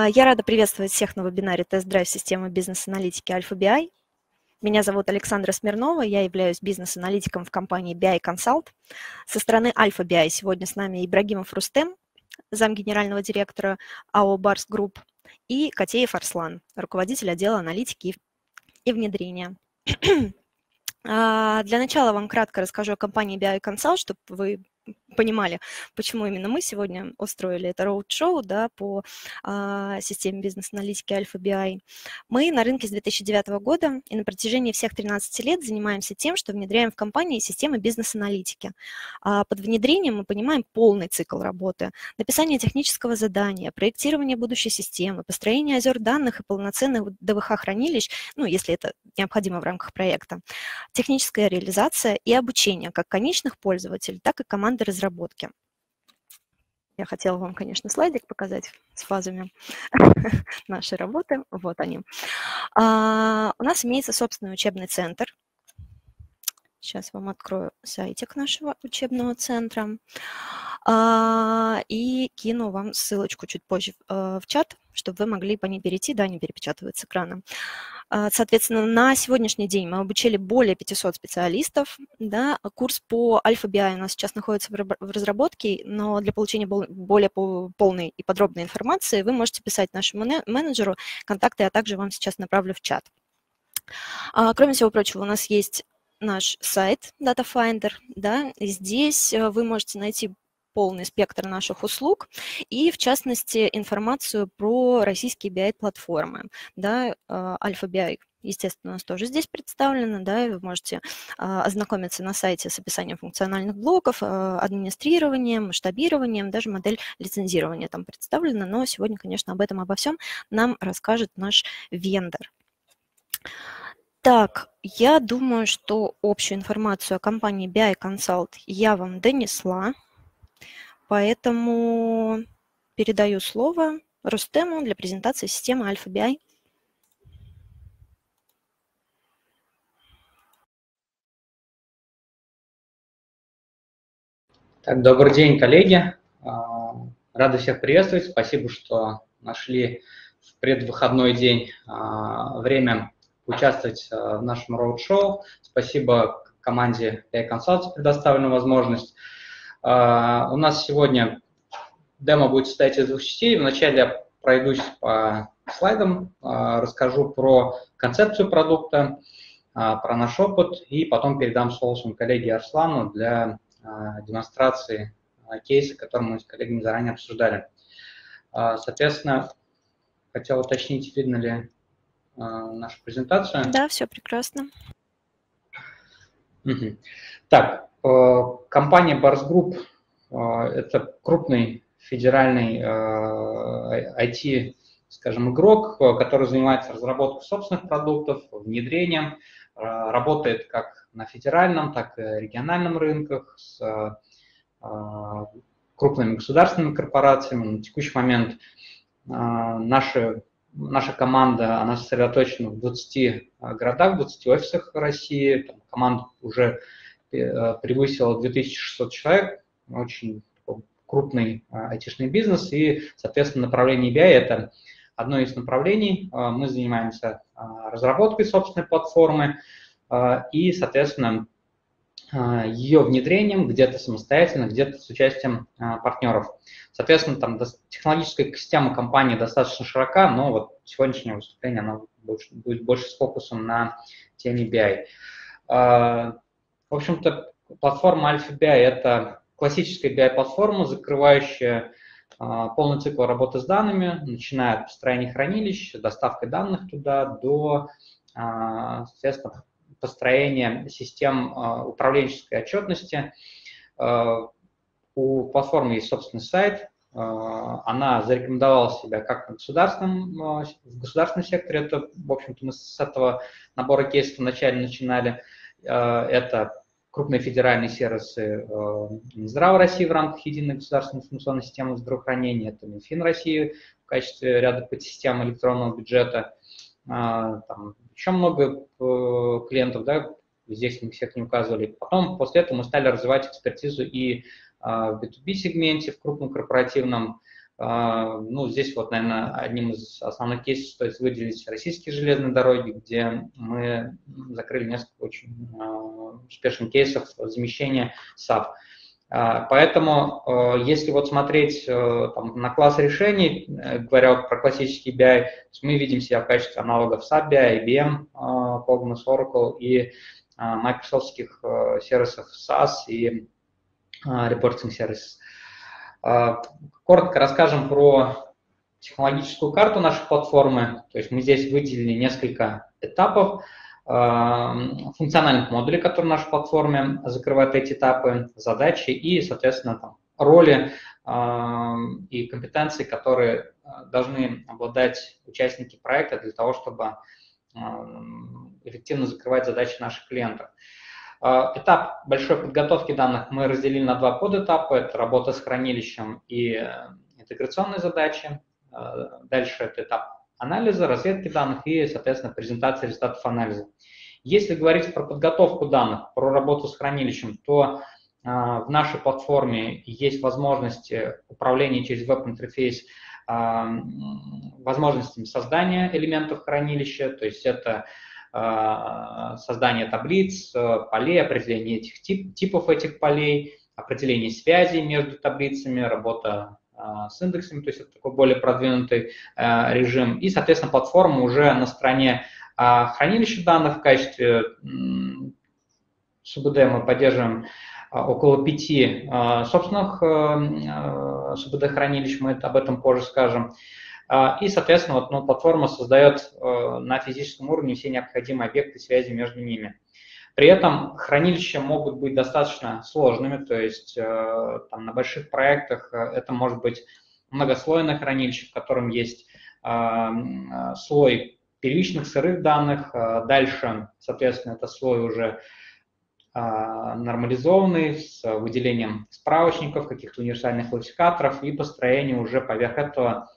А, я рада приветствовать всех на вебинаре «Тест-драйв системы бизнес-аналитики Альфа BI». Меня зовут Александра Смирнова, я являюсь бизнес-аналитиком в компании BI Consult. Со стороны Alpha BI сегодня с нами Ибрагимов Рустем, зам генерального директора АО «Барс Групп», и Котеев Арслан, руководитель отдела аналитики и внедрения. А, для начала вам кратко расскажу о компании BI Consult, чтобы вы понимали, почему именно мы сегодня устроили это роуд-шоу да, по а, системе бизнес-аналитики Альфа BI. Мы на рынке с 2009 года и на протяжении всех 13 лет занимаемся тем, что внедряем в компании системы бизнес-аналитики. А под внедрением мы понимаем полный цикл работы. Написание технического задания, проектирование будущей системы, построение озер данных и полноценных ДВХ-хранилищ, ну, если это необходимо в рамках проекта, техническая реализация и обучение как конечных пользователей, так и команды разработки. Я хотела вам, конечно, слайдик показать с фазами нашей работы. Вот они. А, у нас имеется собственный учебный центр. Сейчас вам открою сайтик нашего учебного центра. И кину вам ссылочку чуть позже э, в чат, чтобы вы могли по ней перейти, да, не перепечатывать с экрана. А, соответственно, на сегодняшний день мы обучили более 500 специалистов. Да. Курс по Альфа-BI у нас сейчас находится в разработке, но для получения более полной и подробной информации вы можете писать нашему менеджеру. Контакты я также вам сейчас направлю в чат. А, кроме всего прочего, у нас есть наш сайт DataFinder. Да. Здесь э, вы можете найти полный спектр наших услуг и, в частности, информацию про российские BI-платформы. Да, Альфа-BI естественно, у нас тоже здесь представлено, да, вы можете а, ознакомиться на сайте с описанием функциональных блоков, а, администрированием, масштабированием, даже модель лицензирования там представлена, но сегодня, конечно, об этом, обо всем нам расскажет наш вендор. Так, я думаю, что общую информацию о компании BI Consult я вам донесла. Поэтому передаю слово Рустему для презентации системы Альфа-BI. Так, добрый день, коллеги. А, рады всех приветствовать. Спасибо, что нашли в предвыходной день а, время участвовать а, в нашем роуд-шоу. Спасибо команде BI Consult за предоставленную возможность. А, у нас сегодня демо будет состоять из двух частей. Вначале я пройдусь по слайдам, а, расскажу про концепцию продукта, а, про наш опыт, и потом передам слово своему коллеге Арслану для демонстрации кейса, который мы с коллегами заранее обсуждали. Соответственно, хотел уточнить, видно ли нашу презентацию. Да, все прекрасно. Угу. Так, компания Bars Group э, – это крупный федеральный IT, э, скажем, игрок, который занимается разработкой собственных продуктов, внедрением, работает как на федеральном, так и региональном рынках с крупными государственными корпорациями. На текущий момент наша, наша команда, она сосредоточена в 20 городах, в 20 офисах России. Там команда уже Э, превысила 2600 человек, очень крупный э, айтишный бизнес, и, соответственно, направление BI – это одно из направлений. Э, мы занимаемся разработкой собственной платформы и, соответственно, ее внедрением где-то самостоятельно, где-то с участием партнеров. Соответственно, там технологическая система компании достаточно широка, но вот сегодняшнее выступление оно будет больше с фокусом на теме BI. В общем-то, платформа Alpha BI – это классическая BI-платформа, закрывающая а, полный цикл работы с данными, начиная от построения хранилищ, доставкой данных туда, до, а, соответственно, построения систем а, управленческой отчетности. У платформы есть собственный сайт, она зарекомендовала себя как в государственном, в государственном секторе, это, в общем-то, мы с этого набора кейсов вначале начинали, это крупные федеральные сервисы э, Минздрава России в рамках единой государственной информационной системы здравоохранения, это Минфин России в качестве ряда подсистем электронного бюджета, а, там еще много э, клиентов, да, здесь мы всех не указывали. Потом, после этого мы стали развивать экспертизу и в B2B сегменте, в крупном корпоративном Ну, здесь вот, наверное, одним из основных кейсов стоит выделить российские железные дороги, где мы закрыли несколько очень успешных кейсов замещения SAP. Поэтому, если вот смотреть там, на класс решений, говоря вот про классический BI, мы видим себя в качестве аналогов SAP BI, IBM, Cognos, Oracle и Microsoft сервисов SSAS и reporting сервисов. А, коротко расскажем про технологическую карту нашей платформы. То есть мы здесь выделили несколько этапов а, функциональных модулей, которые в нашей платформе закрывают эти этапы, задачи и, соответственно, там, роли а, и компетенции, которые должны обладать участники проекта для того, чтобы эффективно закрывать задачи наших клиентов. А, этап большой подготовки данных мы разделили на два подэтапа. Это работа с хранилищем и э, интеграционные задачи. А, дальше это этап анализа, разведки данных и, соответственно, презентация результатов анализа. Если говорить про подготовку данных, про работу с хранилищем, то а, в нашей платформе есть возможности управления через веб-интерфейс возможностями создания элементов хранилища, то есть это создание таблиц, э, полей, определение этих тип, типов этих полей, определение связей между таблицами, работа а, с индексами, то есть это такой более продвинутый режим. И, соответственно, платформа уже на стороне хранилища данных в качестве СУБД мы поддерживаем около пяти собственных э, СУБД-хранилищ, мы об этом позже скажем. А, и, соответственно, вот, ну, платформа создает э, на физическом уровне все необходимые объекты связи между ними. При этом хранилища могут быть достаточно сложными, то есть э, там, на больших проектах э, это может быть многослойное хранилище, в котором есть слой первичных сырых данных, дальше, соответственно, это слой уже нормализованный с выделением справочников, каких-то универсальных классификаторов и построение уже поверх этого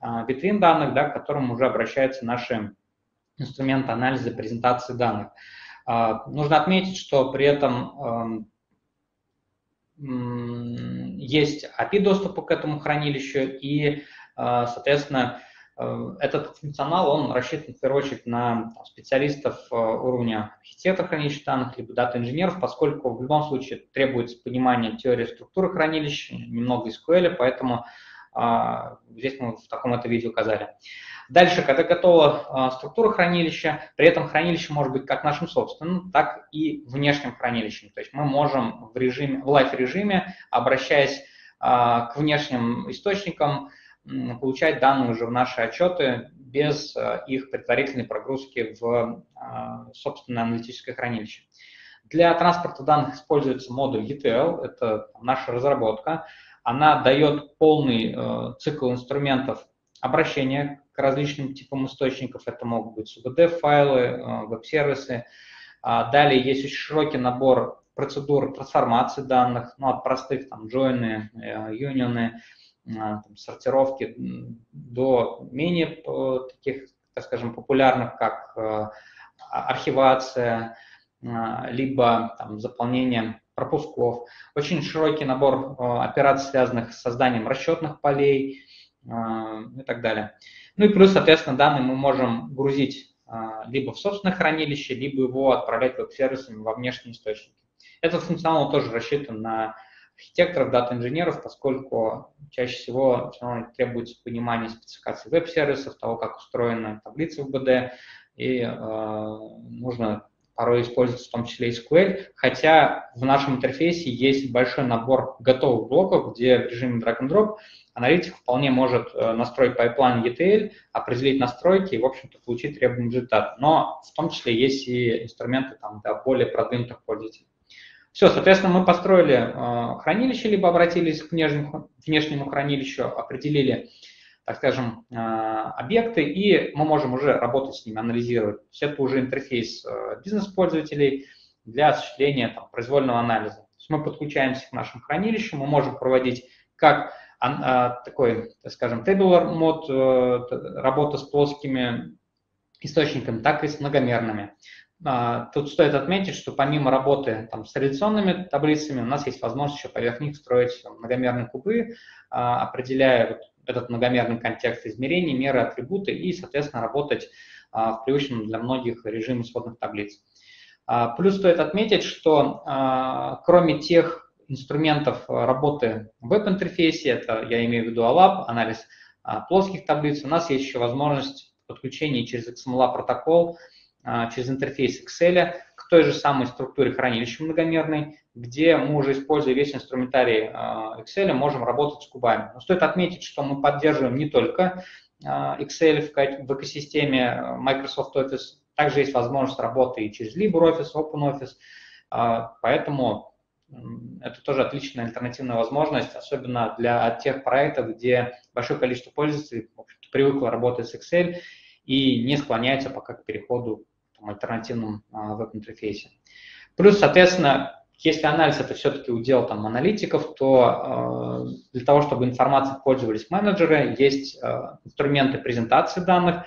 витрин данных, да, к которым уже обращаются наши инструменты анализа презентации данных. А, нужно отметить, что при этом есть API доступа к этому хранилищу, и, а, соответственно, этот функционал, он рассчитан в первую очередь на специалистов уровня архитектора хранилища данных, либо дата-инженеров, поскольку в любом случае требуется понимание теории структуры хранилища, немного SQL, поэтому а, здесь мы в таком это видео указали. Дальше, когда готова а, структура хранилища, при этом хранилище может быть как нашим собственным, так и внешним хранилищем. То есть мы можем в, режиме, в лайф-режиме, обращаясь а, к внешним источникам, получать данные уже в наши отчеты без их предварительной прогрузки в собственное аналитическое хранилище. Для транспорта данных используется модуль ETL, это наша разработка она дает полный э, цикл инструментов обращения к различным типам источников. Это могут быть SUBD-файлы, э, веб-сервисы. А далее есть очень широкий набор процедур трансформации данных, ну, от простых там джойны, э, юнионы, э, там, сортировки до менее э, таких, так скажем, популярных, как э, архивация, либо там, заполнение пропусков, очень широкий набор э, операций, связанных с созданием расчетных полей э, и так далее. Ну и плюс, соответственно, данные мы можем грузить э, либо в собственное хранилище, либо его отправлять веб-сервисами во внешние источники. Этот функционал тоже рассчитан на архитекторов, дата-инженеров, поскольку чаще всего требуется понимание спецификации веб-сервисов, того, как устроены таблицы в БД, и э, нужно порой используется в том числе SQL, хотя в нашем интерфейсе есть большой набор готовых блоков, где в режиме drag-and-drop аналитик вполне может э, настроить пайплайн ETL, определить настройки и, в общем-то, получить требуемый результат. Но в том числе есть и инструменты там, для более продвинутых пользователей. Все, соответственно, мы построили э, хранилище, либо обратились к внешнему, внешнему хранилищу, определили так скажем, а, объекты, и мы можем уже работать с ними, анализировать. Есть это уже интерфейс э, бизнес-пользователей для осуществления там, произвольного анализа. То есть мы подключаемся к нашему хранилищу, мы можем проводить как а, такой, так скажем, tabular мод, э, работа с плоскими источниками, так и с многомерными. А, тут стоит отметить, что помимо работы там, с реляционными таблицами, у нас есть возможность еще поверх них строить многомерные кубы, а, определяя вот этот многомерный контекст измерений, меры, атрибуты и, соответственно, работать а, в привычном для многих режиме сводных таблиц. Плюс стоит отметить, что кроме тех инструментов работы в веб-интерфейсе, это я имею в виду ALAP, анализ плоских таблиц, у нас есть еще возможность подключения через XML протокол через интерфейс Excel к той же самой структуре хранилища многомерной, где мы уже, используя весь инструментарий а, Excel, можем работать с кубами. Но стоит отметить, что мы поддерживаем не только а, Excel в экосистеме Microsoft Office, также есть возможность работы и через LibreOffice, OpenOffice, поэтому это тоже отличная альтернативная возможность, особенно для тех проектов, где большое количество пользователей привыкло работать с Excel и не склоняется пока к переходу там, альтернативном а, веб-интерфейсе. Плюс, соответственно, если анализ это все-таки удел там, аналитиков, то э, для того, чтобы информацией пользовались менеджеры, есть э, инструменты презентации данных.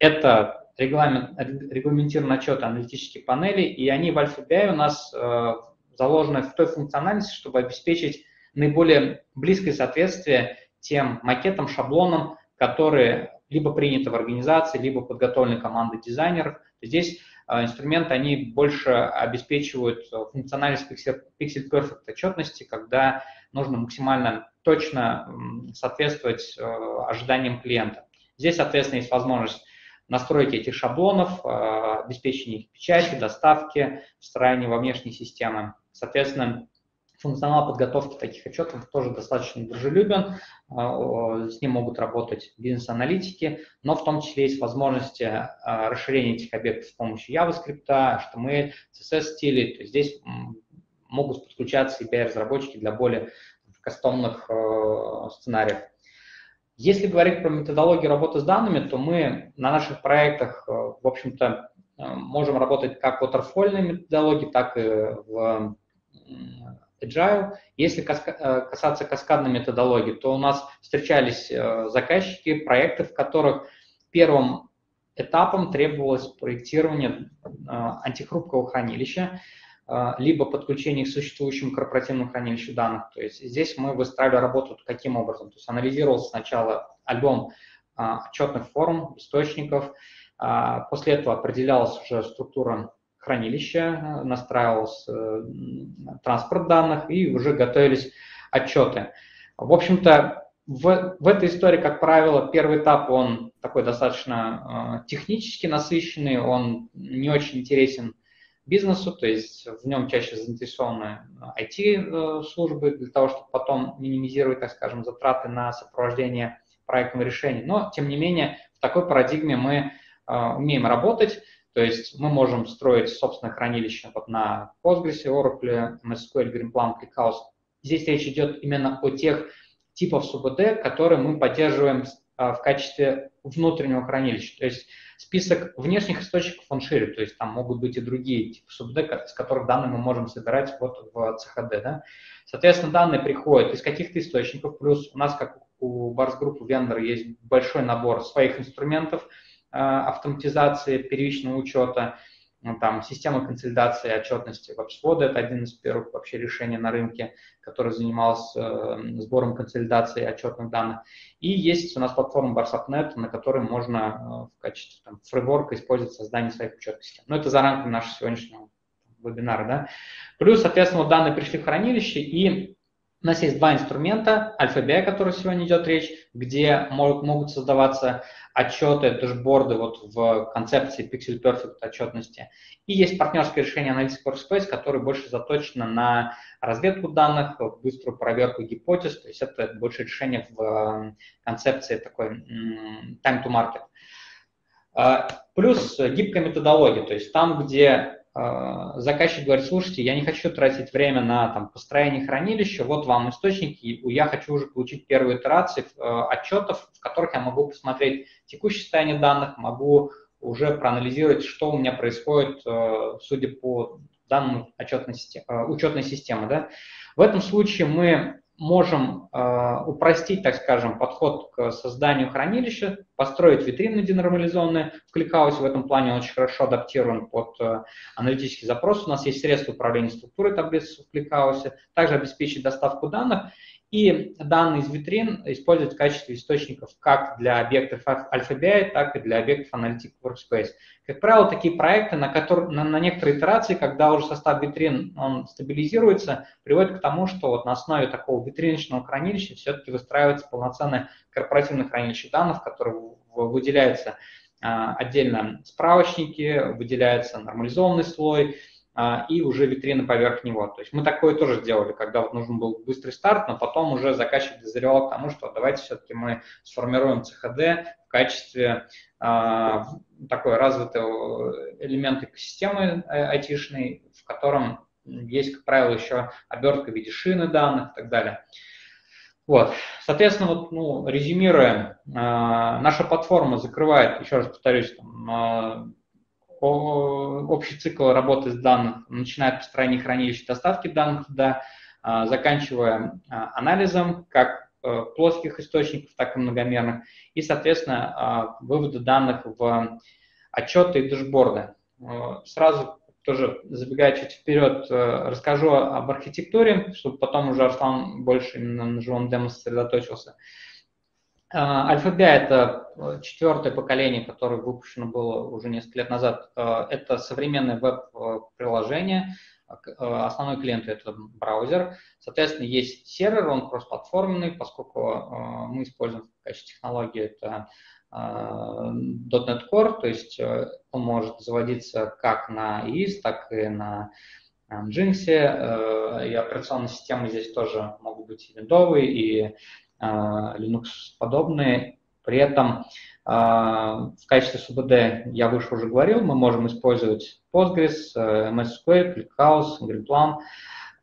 Это регламент, регламентированные отчеты аналитические панели, и они в Alpha у нас э, заложены в той функциональности, чтобы обеспечить наиболее близкое соответствие тем макетам, шаблонам, которые либо приняты в организации, либо подготовлены командой дизайнеров – Здесь а, инструменты, они больше обеспечивают а, функциональность Pixel Perfect отчетности, когда нужно максимально точно соответствовать а, ожиданиям клиента. Здесь, соответственно, есть возможность настройки этих шаблонов, обеспечения их печати, доставки, встраивания во внешние системы. Соответственно, Функционал подготовки таких отчетов тоже достаточно дружелюбен, а, с ним могут работать бизнес-аналитики, но в том числе есть возможности а, расширения этих объектов с помощью JavaScript, HTML, CSS-стилей, то есть здесь могут подключаться API-разработчики для более кастомных а, сценариев. Если говорить про методологию работы с данными, то мы на наших проектах, в общем-то, можем работать как в waterfall методологии, так и в Agile. Если э, касаться каскадной методологии, то у нас встречались э, заказчики проектов, в которых первым этапом требовалось проектирование э, антихрупкого хранилища, либо подключение к существующему корпоративному хранилищу данных. То есть здесь мы выстраивали работу каким образом? То есть анализировался сначала альбом отчетных форм, источников, после этого определялась уже структура хранилища, настраивался э, транспорт данных и уже готовились отчеты. В общем-то, в, в этой истории, как правило, первый этап, он такой достаточно э, технически насыщенный, он не очень интересен бизнесу, то есть в нем чаще заинтересованы IT-службы э, для того, чтобы потом минимизировать, так скажем, затраты на сопровождение проектного решения. Но, тем не менее, в такой парадигме мы э, умеем работать, то есть мы можем строить собственное хранилище вот на Postgres, Oracle, MySQL, Greenplum, ClickHouse. Здесь речь идет именно о тех типах СУБД, которые мы поддерживаем а, в качестве внутреннего хранилища. То есть список внешних источников он шире, то есть там могут быть и другие типы СУБД, с которых данные мы можем собирать вот в CHD. Да? Соответственно, данные приходят из каких-то источников, плюс у нас, как у Bars Group вендора, есть большой набор своих инструментов – автоматизации первичного учета, ну, там, система консолидации отчетности WebSword – это один из первых вообще решений на рынке, который занимался э, сбором консолидации отчетных данных. И есть у нас платформа Barsap.net, на которой можно э, в качестве там, фреймворка использовать создание своих учетных систем. Но это за рамками нашего сегодняшнего вебинара. Да? Плюс, соответственно, данные пришли в хранилище, и у нас есть два инструмента, Alpha-BI, о котором сегодня идет речь, где могут, могут создаваться отчеты, дашборды вот в концепции Pixel Perfect отчетности. И есть партнерское решение Analytics Workspace, которое больше заточено на разведку данных, быструю проверку гипотез, то есть это больше решение в э, концепции такой time to market. А, плюс гибкая методология, то есть там, где заказчик говорит, слушайте, я не хочу тратить время на там, построение хранилища, вот вам источники, я хочу уже получить первые итерации э, отчетов, в которых я могу посмотреть текущее состояние данных, могу уже проанализировать, что у меня происходит, э, судя по данным отчетной системы, учетной системы. Да? В этом случае мы можем упростить, так скажем, подход к созданию хранилища, построить витрины денормализованные. В ClickHouse в этом плане очень хорошо адаптирован под э, аналитический запрос. У нас есть средства управления структурой таблиц в ClickHouse. Также обеспечить доставку данных и данные из витрин использовать в качестве источников как для объектов Alpha так и для объектов Analytic Workspace. Как правило, такие проекты, на, которые, на, на некоторые итерации, когда уже состав витрин он стабилизируется, приводят к тому, что вот на основе такого витриночного хранилища все-таки выстраивается полноценное корпоративное хранилище данных, которое выделяется а, отдельно справочники, выделяется нормализованный слой, и уже витрины поверх него. То есть мы такое тоже сделали, когда вот нужен был быстрый старт, но потом уже заказчик дозревал к тому, что давайте все-таки мы сформируем CHD в качестве а, такой развитого элемента экосистемы э, айтишной, в котором есть, как правило, еще обертка в виде шины данных и так далее. Вот. Соответственно, вот, ну, резюмируя, э, наша платформа закрывает, еще раз повторюсь, там, общий цикл работы с данных, начиная от построения хранилища доставки данных туда, а, заканчивая а, анализом как э, плоских источников, так и многомерных, и, соответственно, а, выводы данных в отчеты и дашборды. Э, сразу тоже забегая чуть вперед, э, расскажу об архитектуре, чтобы потом уже Арслан больше именно на живом демо сосредоточился. Альфа-BI – это э, четвертое поколение, которое выпущено было уже несколько лет назад. Э, это современное веб-приложение. Э, основной клиент – это браузер. Соответственно, есть сервер, он кроссплатформенный, поскольку мы используем в качестве технологии это .NET Core, то есть он может заводиться как на IIS, так и на Jinx, и операционные системы здесь тоже могут быть и виндовые, и а, Linux подобные. При этом а, в качестве СУБД я выше уже говорил, мы можем использовать Postgres, э, MS SQL, ClickHouse, GridPlan.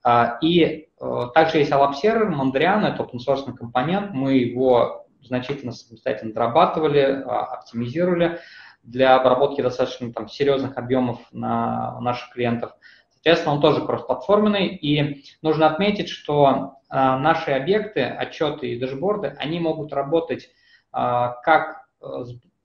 А, и э, также есть Alap Server, Mondrian, это open source компонент, мы его значительно самостоятельно дорабатывали, оптимизировали для обработки достаточно там, серьезных объемов на наших клиентов. Соответственно, он тоже кроссплатформенный, и нужно отметить, что а, наши объекты, отчеты и дашборды, они могут работать а, как, э,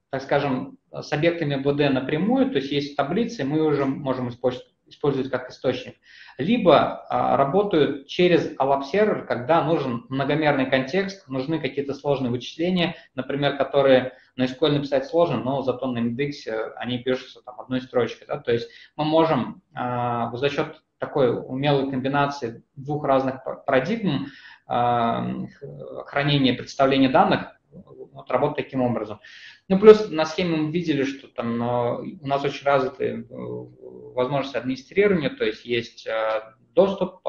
так скажем, с объектами БД напрямую, то есть есть таблицы, мы уже можем использовать, использовать как источник, либо а, работают через Alap сервер, когда нужен многомерный контекст, нужны какие-то сложные вычисления, например, которые на SQL написать сложно, но зато на индексе они пишутся там одной строчкой. Да? То есть мы можем э, за счет такой умелой комбинации двух разных парадигм э, хранения, представления данных вот, работать таким образом. Ну, плюс на схеме мы видели, что там у нас очень развитые э, возможности администрирования, то есть есть э, доступ,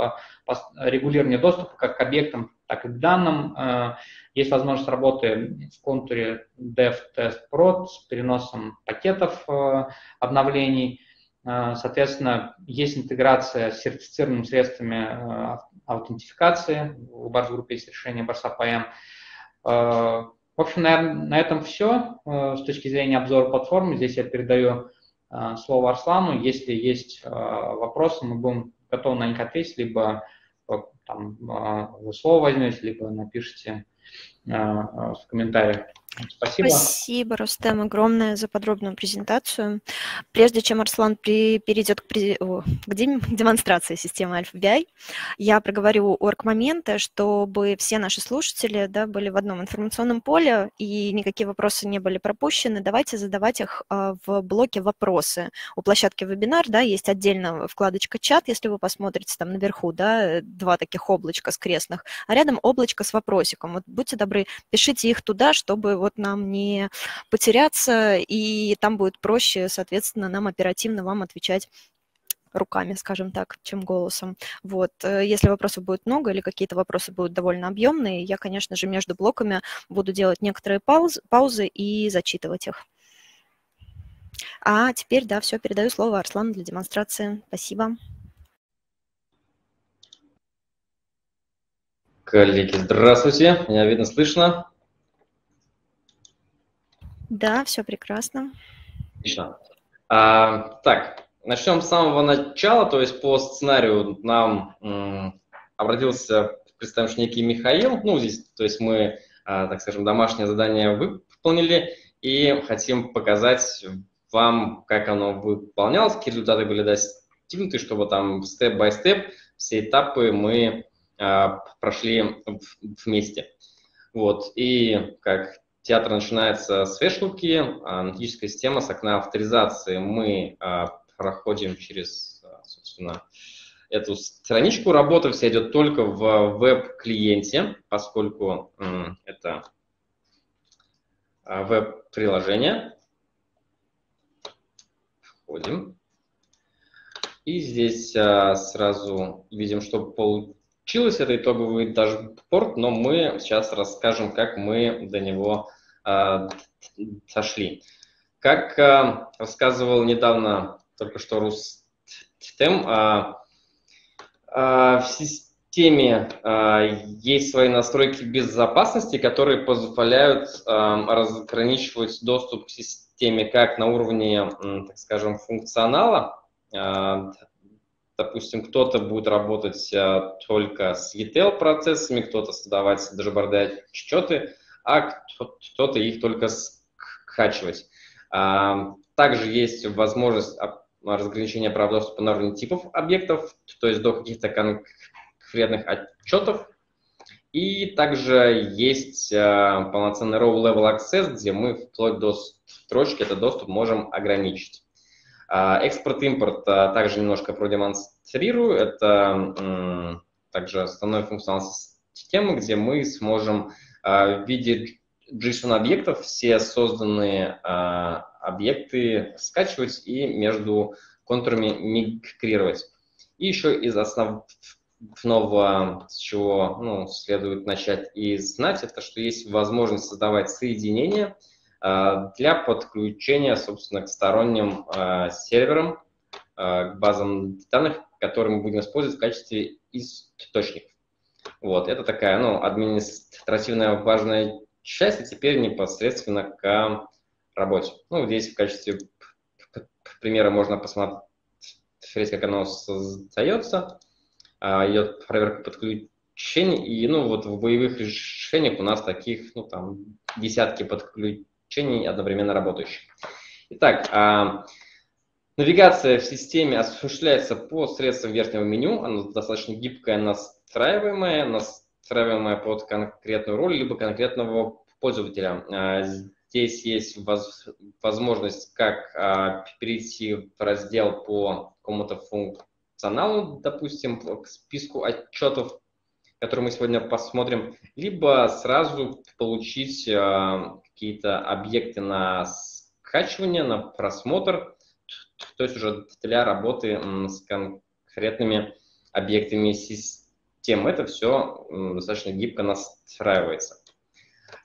регулирование доступа как к объектам, так и к данным. Э, есть возможность работы в контуре dev test prod с переносом пакетов обновлений. Соответственно, есть интеграция с сертифицированными средствами аутентификации. У Барс группы есть решение Барса PM. В общем, наверное, на этом все с точки зрения обзора платформы. Здесь я передаю а, слово Арслану. Если есть а, вопросы, мы будем готовы на них ответить, либо там, а, вы слово возьмете, либо напишите в комментариях. Спасибо. Спасибо, Рустем, огромное за подробную презентацию. Прежде чем Арслан при, перейдет к, о, к демонстрации системы Альфа-BI, я проговорю орг-моменты, чтобы все наши слушатели да, были в одном информационном поле и никакие вопросы не были пропущены. Давайте задавать их а, в блоке «Вопросы». У площадки вебинар да, есть отдельно вкладочка «Чат», если вы посмотрите там наверху, да, два таких облачка скрестных, а рядом облачко с вопросиком. Вот будьте добры, пишите их туда, чтобы вот нам не потеряться, и там будет проще, соответственно, нам оперативно вам отвечать руками, скажем так, чем голосом. Вот. Э, если вопросов будет много или какие-то вопросы будут довольно объемные, я, конечно же, между блоками буду делать некоторые паузы, паузы и зачитывать их. А теперь, да, все, передаю слово Арслану для демонстрации. Спасибо. Коллеги, здравствуйте. Меня видно, слышно? Да, все прекрасно. Отлично. А, так, начнем с самого начала, то есть по сценарию нам м, обратился, представим, некий Михаил, ну, здесь, то есть мы, а, так скажем, домашнее задание выполнили, и хотим показать вам, как оно выполнялось, какие результаты были достигнуты, чтобы там степ-бай-степ все этапы мы а, прошли вместе. Вот, и как театр начинается с вешалки, аналитическая система с окна авторизации мы а, проходим через, а, собственно, эту страничку. Работа вся идет только в веб-клиенте, поскольку это а, веб-приложение. Входим. И здесь а, сразу видим, что получилось. Это итоговый дашборд, но мы сейчас расскажем, как мы до него а, дошли. Как а, рассказывал недавно только что Рустем, а, а, в системе а, есть свои настройки безопасности, которые позволяют а, разграничивать доступ к системе как на уровне, так скажем, функционала. Допустим, кто-то будет работать только с ETL процессами, кто-то создавать дашборды отчеты, а кто-то их только скачивать. Также есть возможность разграничения прав доступа на уровне типов объектов, то есть до каких-то конкретных отчетов. И также есть э, полноценный Row Level Access, где мы вплоть до строчки этот доступ можем ограничить. Э, Экспорт-импорт э, также немножко продемонстрирую. Это также основной функционал системы, где мы сможем э, в виде JSON-объектов все созданные объекты скачивать и между контурами мигрировать. И еще из основного, с чего ну, следует начать и знать, это что есть возможность создавать соединения для подключения, собственно, к сторонним э, серверам, э, к базам данных, которые мы будем использовать в качестве источников. Вот, это такая, ну, административная важная часть, и теперь непосредственно к работе. Ну, здесь в качестве примера можно посмотреть, как оно создается, идет проверка подключений, и ну, вот в боевых решениях у нас таких ну, там, десятки подключений одновременно работающих. Итак, а, навигация в системе осуществляется посредством верхнего меню, она достаточно гибкая, настраиваемая, настраиваемая под конкретную роль либо конкретного пользователя. А, Здесь есть воз, возможность как а, перейти в раздел по какому-то функционалу, допустим, к списку отчетов, который мы сегодня посмотрим, либо сразу получить а, какие-то объекты на скачивание, на просмотр, то есть уже для работы с конкретными объектами системы. Это все достаточно гибко настраивается.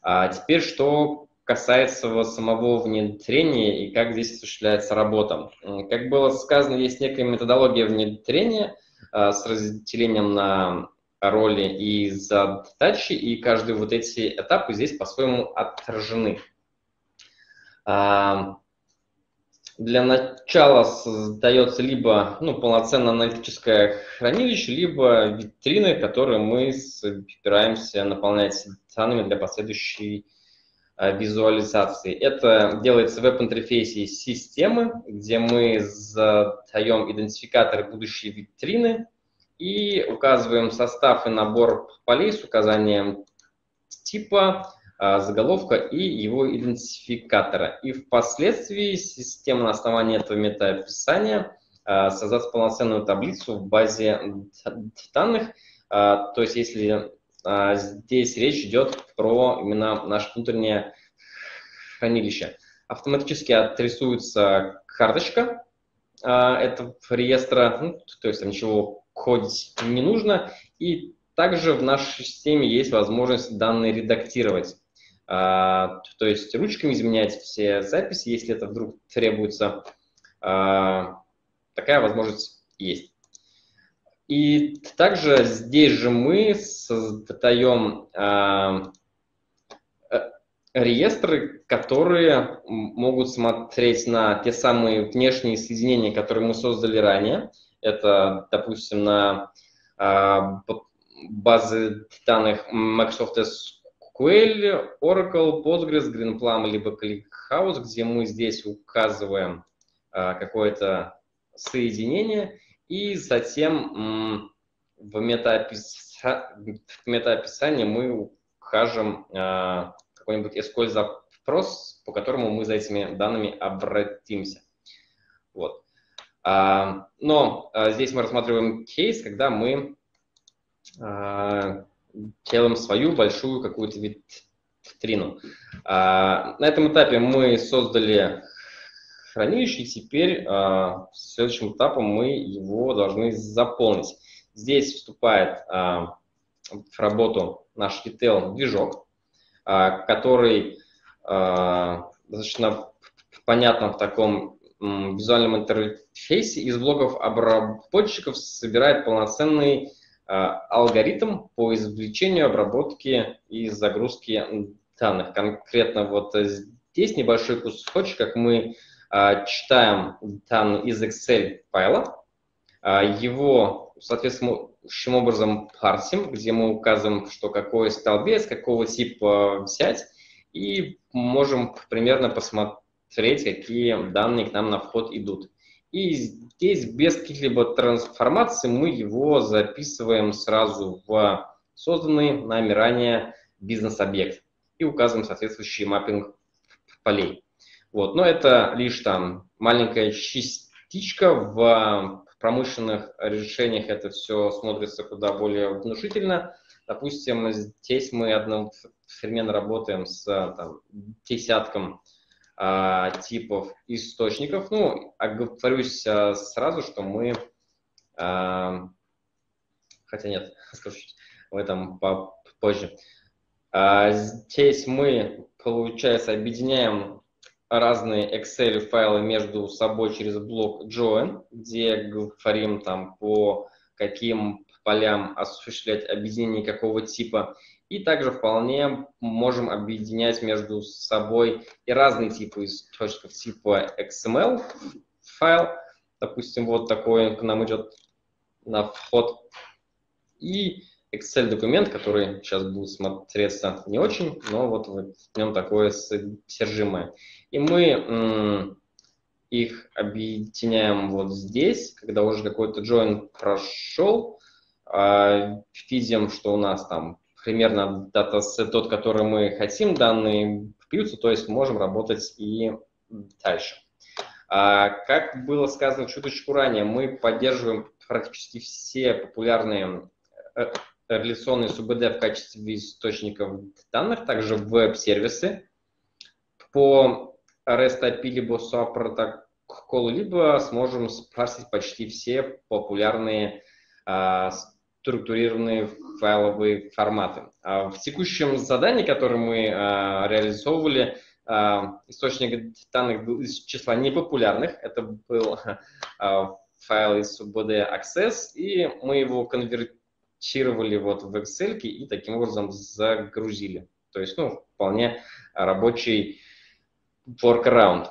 А теперь, что касается самого внедрения и как здесь осуществляется работа. Как было сказано, есть некая методология внедрения а, с разделением на роли и задачи, и каждый вот эти этапы здесь по-своему отражены. А, для начала создается либо ну, полноценное аналитическое хранилище, либо витрины, которые мы собираемся наполнять данными для последующей Э, визуализации. Это делается в веб-интерфейсе системы, где мы задаем идентификаторы будущей витрины и указываем состав и набор полей с указанием типа, э, заголовка и его идентификатора. И впоследствии система на основании этого метаописания э, создаст полноценную таблицу в базе данных. То есть если а, здесь речь идет про именно наше внутреннее хранилище. Автоматически отрисуется карточка а, этого реестра, ну, то есть там ничего кодить не нужно. И также в нашей системе есть возможность данные редактировать. А, то есть ручками изменять все записи, если это вдруг требуется. Такая возможность есть. И также здесь же мы создаем э, реестры, которые могут смотреть на те самые внешние соединения, которые мы создали ранее. Это, допустим, на э, базы данных Microsoft SQL, Oracle, Postgres, GreenPlum, либо ClickHouse, где мы здесь указываем какое-то соединение, и затем в, метаописа... в метаописании мы укажем какой-нибудь SQL запрос, по которому мы за этими данными обратимся. Вот. Но здесь мы рассматриваем кейс, когда мы делаем свою большую какую-то витрину. На этом этапе мы создали хранилище, и теперь следующим этапом мы его должны заполнить. Здесь вступает в работу наш ETL движок, который достаточно понятно в таком визуальном интерфейсе из блоков обработчиков собирает полноценный а, алгоритм по извлечению, обработке и загрузке данных. Конкретно вот здесь небольшой кусочек, как мы а, читаем данные из Excel файла, а, его соответствующим образом парсим, где мы указываем, что какой столбец, какого типа взять, и можем примерно посмотреть, какие данные к нам на вход идут. И здесь без каких-либо трансформаций мы его записываем сразу в созданный нами ранее бизнес-объект и указываем соответствующий маппинг полей. Вот. Но это лишь там маленькая частичка в промышленных решениях это все смотрится куда более внушительно. Допустим, здесь мы одновременно работаем с там, десятком а, типов источников. Ну, оговорюсь а, сразу, что мы, а, хотя нет, скажу в этом попозже. А, здесь мы, получается, объединяем разные Excel файлы между собой через блок join, где говорим там по каким полям осуществлять объединение какого типа. И также вполне можем объединять между собой и разные типы источников, типа XML файл, допустим, вот такой к нам идет на вход, и Excel документ, который сейчас будет смотреться не очень, но вот в нем такое содержимое. И мы их объединяем вот здесь, когда уже какой-то join прошел, а, видим, что у нас там примерно датасет тот, который мы хотим, данные впьются, то есть можем работать и дальше. А, как было сказано чуточку ранее, мы поддерживаем практически все популярные э, реляционные СУБД в качестве источников данных, также веб-сервисы по REST API либо SOAP протоколу, либо сможем спрашивать почти все популярные а, структурированные файловые форматы. А в текущем задании, которое мы а, реализовывали, а, источник данных был из числа непопулярных. Это был файл из SUBD Access, и мы его конвертировали вот в Excel и таким образом загрузили. То есть, ну, вполне рабочий workaround.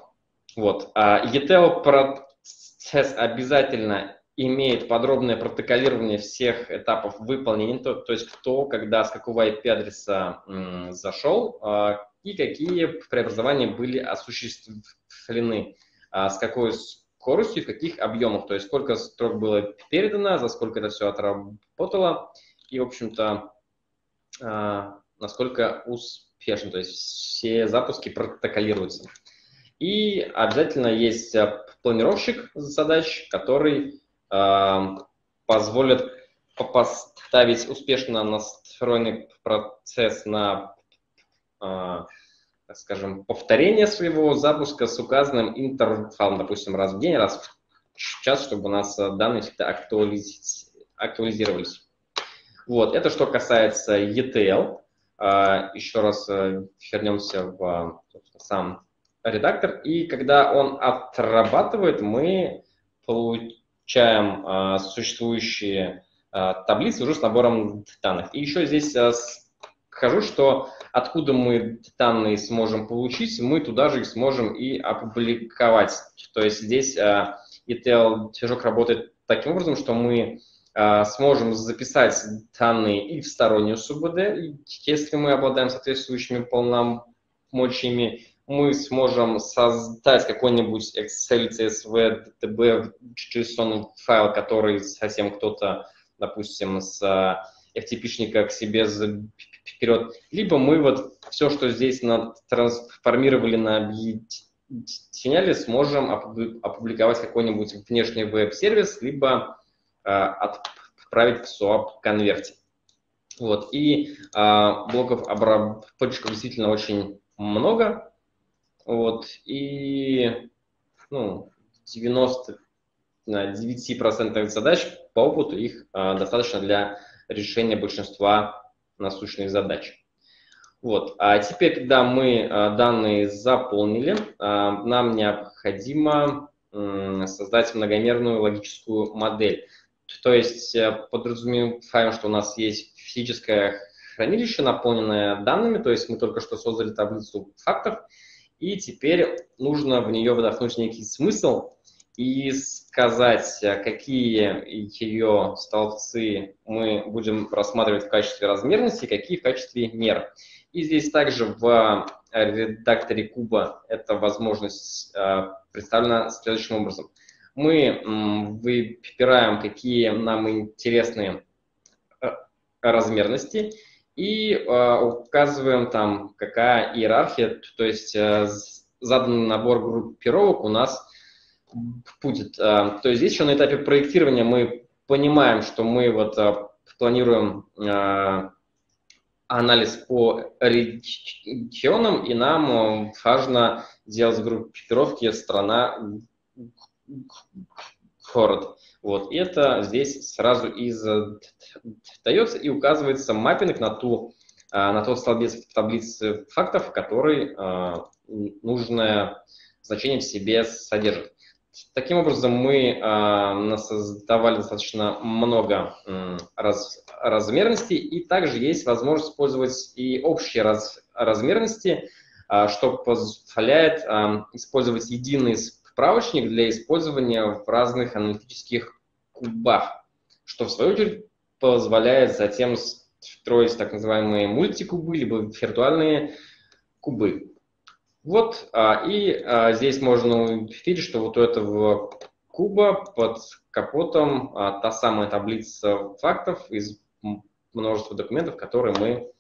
Вот. ETL процесс обязательно имеет подробное протоколирование всех этапов выполнения, то, то есть кто, когда, с какого IP-адреса зашел э, и какие преобразования были осуществлены, э, с какой скоростью, в каких объемах, то есть сколько строк было передано, за сколько это все отработало и, в общем-то, э, насколько успешно, то есть все запуски протоколируются. И обязательно есть планировщик задач, который позволят поставить успешно настроенный процесс на, а, скажем, повторение своего запуска с указанным интервалом, допустим, раз в день, раз в час, чтобы у нас данные всегда актуализ... актуализировались. Вот, это что касается ETL. А, еще раз вернемся в сам редактор. И когда он отрабатывает, мы получаем включаем а, существующие а, таблицы уже с набором данных. И еще здесь а, скажу, что откуда мы данные сможем получить, мы туда же их сможем и опубликовать. То есть здесь ETL-движок работает таким образом, что мы сможем записать данные и в стороннюю СУБД, если мы обладаем соответствующими полномочиями, мы сможем создать какой-нибудь Excel, CSV, DTB, JSON файл, который совсем кто-то, допустим, с FTP-шника к себе вперед. Либо мы вот все, что здесь на, трансформировали на объединяли, сможем опубликовать какой-нибудь внешний веб-сервис, либо э, отправить в SOAP конверте. Вот. И э, блоков обработчиков действительно очень много. Вот, и ну, 90 на 9% задач по опыту их а, достаточно для решения большинства насущных задач. Вот. А теперь, когда мы а, данные заполнили, а, нам необходимо создать многомерную логическую модель. То есть э, подразумеваем, что у нас есть физическое хранилище, наполненное данными, то есть мы только что создали таблицу фактов, и теперь нужно в нее вдохнуть некий смысл и сказать, э, какие ее столбцы мы будем рассматривать в качестве размерности, какие в качестве мер. И здесь также в редакторе куба эта возможность э, представлена следующим образом. Мы выбираем, какие нам интересны э, размерности, и э, указываем там, какая иерархия, то есть э, заданный набор группировок у нас будет. Э, то есть здесь еще на этапе проектирования мы понимаем, что мы вот э, планируем э, анализ по регионам, и нам важно делать группировки страна город. Вот. И это здесь сразу и дается и указывается маппинг на, ту, а, на тот столбец в таблице фактов, который а, нужное значение в себе содержит. Таким образом, мы э, создавали достаточно много э, раз, размерностей, и также есть возможность использовать и общие раз, размерности, э, что позволяет э, использовать единый справочник для использования в разных аналитических кубах, что в свою очередь позволяет затем строить так называемые мультикубы, либо виртуальные кубы. Вот, а, и а, здесь можно увидеть, что вот у этого куба под капотом а, та самая таблица фактов из множества документов, которые мы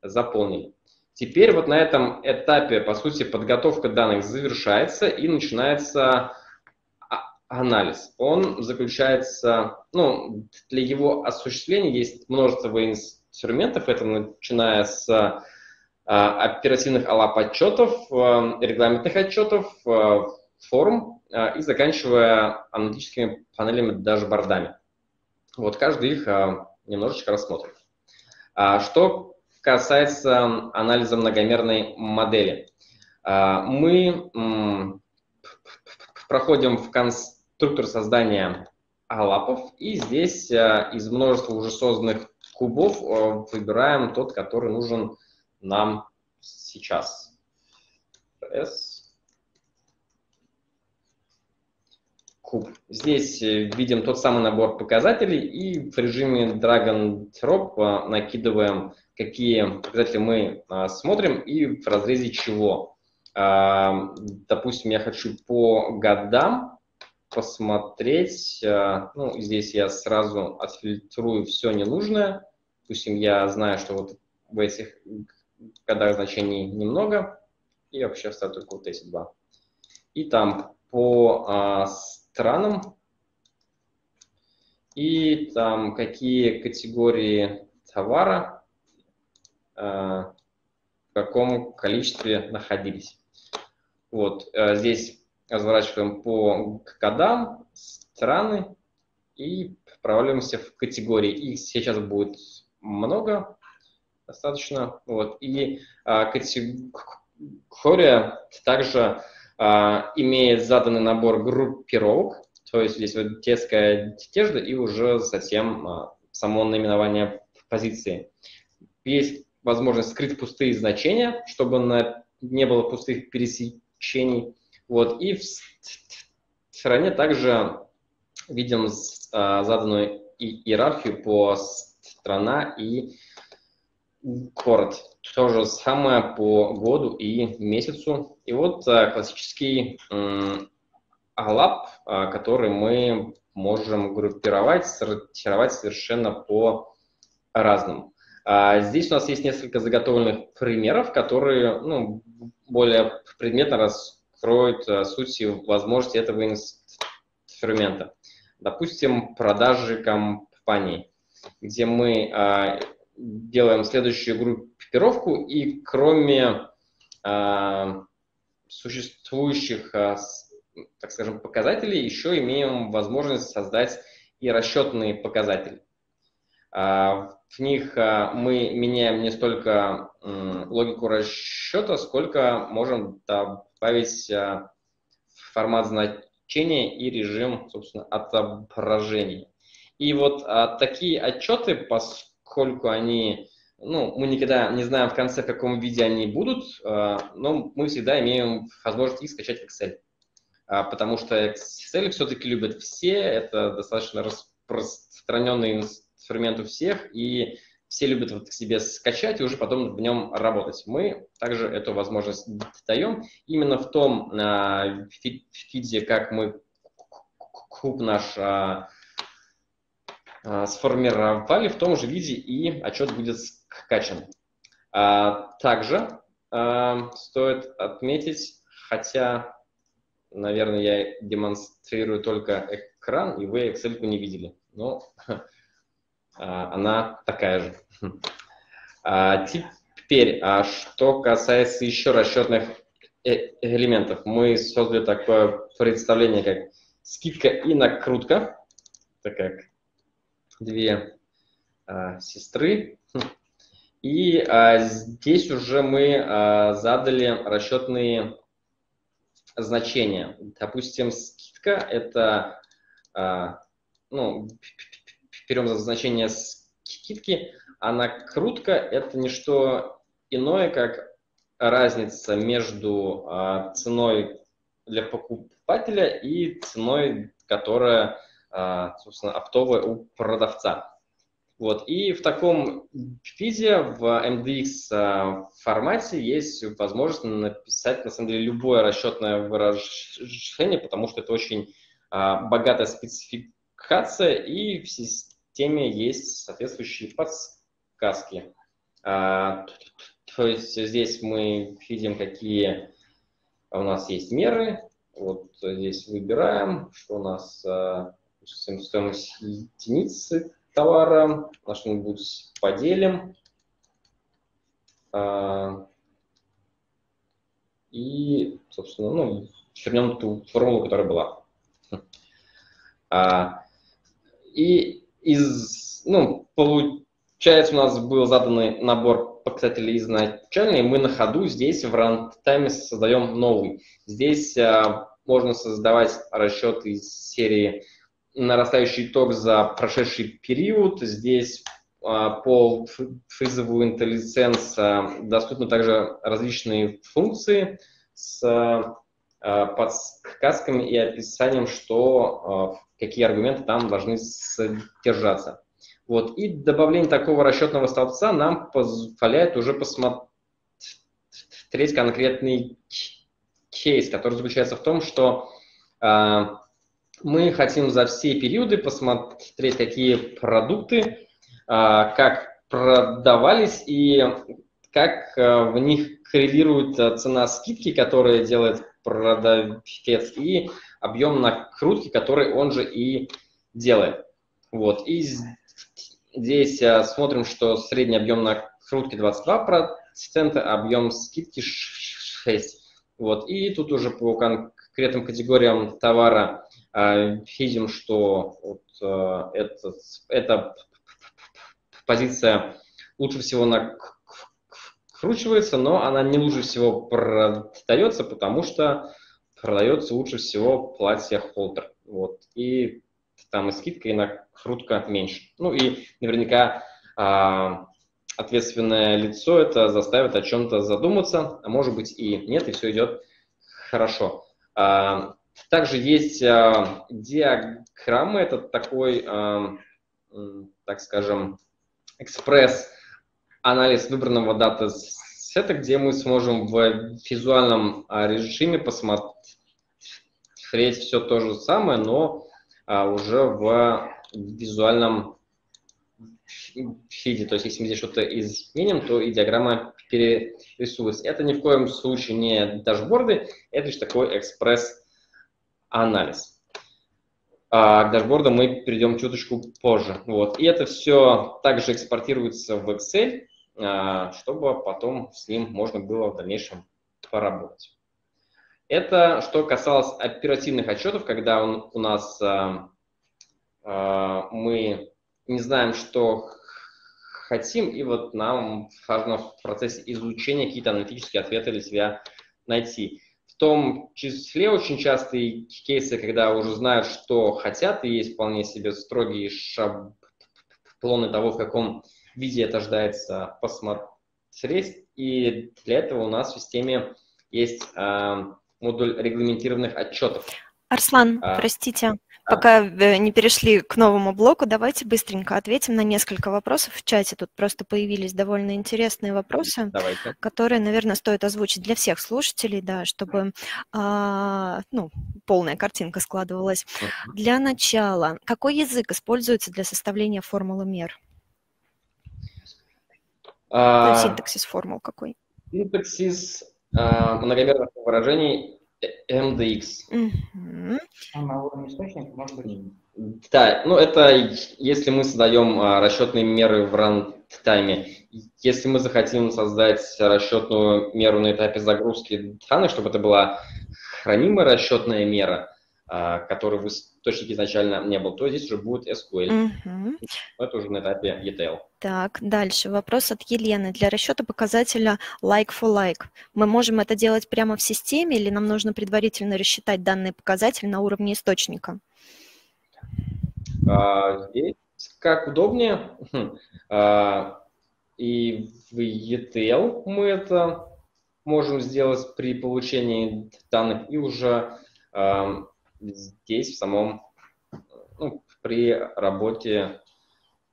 заполнили. Теперь вот на этом этапе, по сути, подготовка данных завершается и начинается анализ. Он заключается, ну, для его осуществления есть множество инструментов, это начиная с а, оперативных алап отчетов, а, регламентных отчетов, а, форм и заканчивая аналитическими панелями, даже бордами. Вот каждый их немножечко рассмотрим. Что касается анализа многомерной модели. А, мы проходим в конструктор создания алапов, и здесь а, из множества уже созданных кубов а, выбираем тот, который нужен нам сейчас. S. Куб. Здесь э, видим тот самый набор показателей, и в режиме drag and drop накидываем какие показатели мы а, смотрим и в разрезе чего. А, допустим, я хочу по годам посмотреть, а, ну, здесь я сразу отфильтрую все ненужное. Допустим, я знаю, что вот в этих годах значений немного, и вообще оставлю только вот эти два. И там по а, странам, и там какие категории товара Э, в каком количестве находились. Вот э, здесь разворачиваем по годам, страны и проваливаемся в категории. Их сейчас будет много, достаточно. Вот. И а, категория также имеет заданный набор группировок, то есть здесь вот детская одежда и уже затем а, само наименование позиции. Есть возможность скрыть пустые значения, чтобы на, не было пустых пересечений. Вот. И в стороне также видим а, заданную иерархию по страна и город. То же самое по году и месяцу. И вот классический алап, который мы можем группировать, сортировать совершенно по-разному. А здесь у нас есть несколько заготовленных примеров, которые ну, более предметно раскроют а, суть и возможности этого инструмента. Допустим, продажи компании, где мы делаем следующую группировку и кроме а, существующих, а, так скажем, показателей еще имеем возможность создать и расчетные показатели. А, в них а, мы меняем не столько логику расчета, сколько можем добавить а, формат значения и режим, собственно, отображения. И вот такие отчеты, поскольку они, ну, мы никогда не знаем в конце, в каком виде они будут, но мы всегда имеем возможность их скачать в Excel. Потому что Excel все-таки любят все, это достаточно распространенный инструмент, у всех, и все любят вот к себе скачать и уже потом в нем работать. Мы также эту возможность даем именно в том а, фиде, как мы куб наш а, а, сформировали, в том же виде и отчет будет скачан. А, также а, стоит отметить, хотя, наверное, я демонстрирую только экран, и вы Excel не видели, но А, она такая же. А, теперь, а что касается еще расчетных э, элементов, мы создали такое представление, как скидка и накрутка, так как две а, сестры. И а, здесь уже мы а, задали расчетные значения. Допустим, скидка это а, ну, берем за значение скидки, а накрутка – это не что иное, как разница между а, ценой для покупателя и ценой, которая, а, собственно, оптовая у продавца. Вот. И в таком виде в MDX а, формате есть возможность написать, на самом деле, любое расчетное выражение, потому что это очень а, богатая спецификация, и в системе теме есть соответствующие подсказки. А, то есть здесь мы видим, какие у нас есть меры. Вот здесь выбираем, что у нас стоимость единицы товара, на что-нибудь поделим. А, и, собственно, ну, вернем ту формулу, которая была. А, и из, ну, получается, у нас был заданный набор показателей изначально, и мы на ходу здесь в рантайме создаем новый. Здесь а, можно создавать расчет из серии нарастающий итог за прошедший период. Здесь а, по фризову а, доступны также различные функции с а, подсказками и описанием, что а, какие аргументы там должны содержаться. Вот. И добавление такого расчетного столбца нам позволяет уже посмотреть конкретный кейс, который заключается в том, что мы хотим за все периоды посмотреть, какие продукты, э, как продавались и как э, в них коррелирует цена скидки, которая делает продавец, и объем накрутки, который он же и делает. Вот. И здесь а, смотрим, что средний объем накрутки 22%, объем скидки 6%. Вот. И тут уже по конкретным категориям товара а, видим, что вот, а, это, эта позиция лучше всего накручивается, но она не лучше всего продается, потому что продается лучше всего платье холтер. Вот. И там и скидка, и накрутка меньше. Ну и наверняка а, ответственное лицо это заставит о чем-то задуматься, а может быть и нет, и все идет хорошо. А, также есть а, диаграммы, это такой а, так скажем, экспресс-анализ выбранного дата-сета, где мы сможем в визуальном режиме посмотреть все то же самое, но уже в визуальном виде. То есть, если мы здесь что-то изменим, то и диаграмма перерисуется. Это ни в коем случае не дашборды, это лишь такой экспресс-анализ. А к дашборду мы перейдем чуточку позже. Вот. И это все также экспортируется в Excel, а, чтобы потом с ним можно было в дальнейшем поработать. Это что касалось оперативных отчетов, когда он, у нас а, а, мы не знаем, что хотим, и вот нам важно в процессе изучения какие-то аналитические ответы для себя найти. В том числе очень частые кейсы, когда уже знают, что хотят, и есть вполне себе строгие шаблоны того, в каком виде это ожидается посмотреть. И для этого у нас в системе есть э, модуль регламентированных отчетов. Арслан, а, простите, Пока э, не перешли к новому блоку, давайте быстренько ответим на несколько вопросов в чате. Тут просто появились довольно интересные вопросы, давайте. которые, наверное, стоит озвучить для всех слушателей, да, чтобы а, ну, полная картинка складывалась. Для начала, какой язык используется для составления формулы мер? Uh, синтаксис формул какой? Синтаксис uh, многомерных выражений MDX. Угу. А на уровне источника, может быть? Да, ну это если мы создаем а, расчетные меры в рантайме. Если мы захотим создать расчетную меру на этапе загрузки данных, чтобы это была хранимая расчетная мера, который в источнике изначально не был, то здесь уже будет SQL. Угу. Это уже на этапе ETL. Так, дальше вопрос от Елены. Для расчета показателя like for like мы можем это делать прямо в системе или нам нужно предварительно рассчитать данный показатель на уровне источника? А, здесь как удобнее. А, и в ETL мы это можем сделать при получении данных и уже а, здесь, в самом, ну, при работе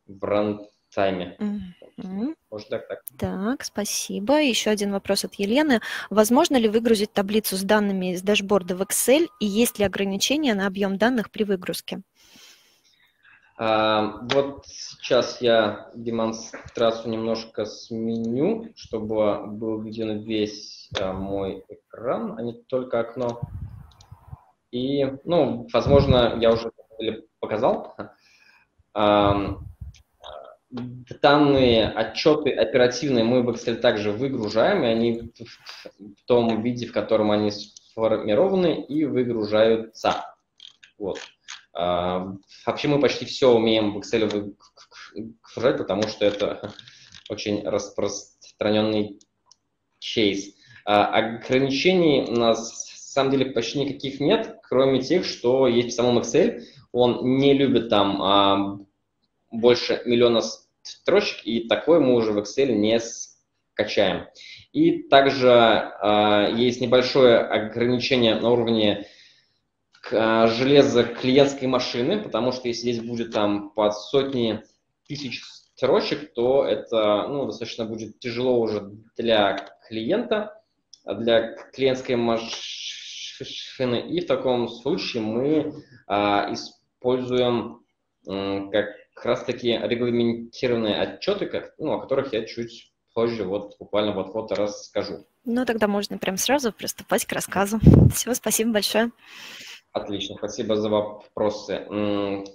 в рантайме. Mm-hmm. Может, так, так. Так, спасибо. Еще один вопрос от Елены. Возможно ли выгрузить таблицу с данными из дашборда в Excel и есть ли ограничения на объем данных при выгрузке? А, вот сейчас я демонстрацию немножко сменю, чтобы был виден весь а, мой экран, а не только окно. И, ну, возможно, я уже показал, данные отчеты оперативные мы в Excel также выгружаем, и они в том виде, в котором они сформированы, и выгружаются. Вот. Вообще мы почти все умеем в Excel выгружать, потому что это очень распространенный кейс. Ограничений у нас самом деле почти никаких нет, кроме тех, что есть в самом Excel. Он не любит там а, больше миллиона строчек, и такое мы уже в Excel не скачаем. И также а, есть небольшое ограничение на уровне а, железа клиентской машины, потому что если здесь будет там под сотни тысяч строчек, то это ну, достаточно будет тяжело уже для клиента, для клиентской машины шины. И в таком случае мы а, используем м, как раз таки регламентированные отчеты, как, ну, о которых я чуть позже, вот буквально вот-вот расскажу. Ну, тогда можно прям сразу приступать к рассказу. Всего спасибо большое. Отлично, спасибо за вопросы.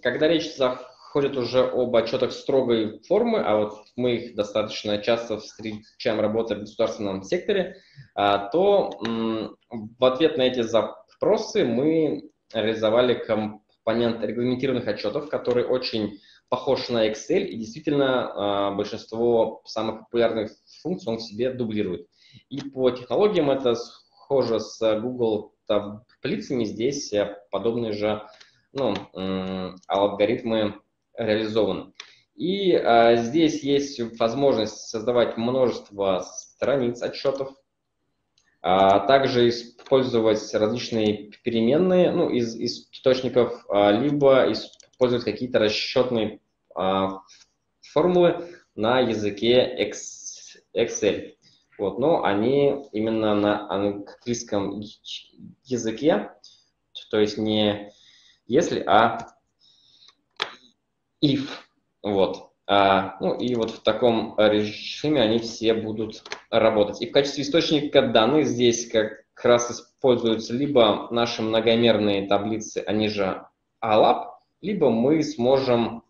Когда речь заходит уже об отчетах строгой формы, а вот мы их достаточно часто встречаем, работая в государственном секторе, а, то в ответ на эти запросы мы реализовали компонент регламентированных отчетов, который очень похож на Excel, и действительно а, большинство самых популярных функций он в себе дублирует. И по технологиям это схоже с Google таблицами, здесь подобные же ну, алгоритмы реализованы. И а, здесь есть возможность создавать множество страниц отчетов, а также использовать различные переменные ну, из, из источников, а, либо использовать какие-то расчетные формулы на языке Excel. Вот, но они именно на английском языке, то есть не если, а if. Вот. А, ну и вот в таком режиме они все будут работать. И в качестве источника данных здесь как раз используются либо наши многомерные таблицы, они же ALAP, либо мы сможем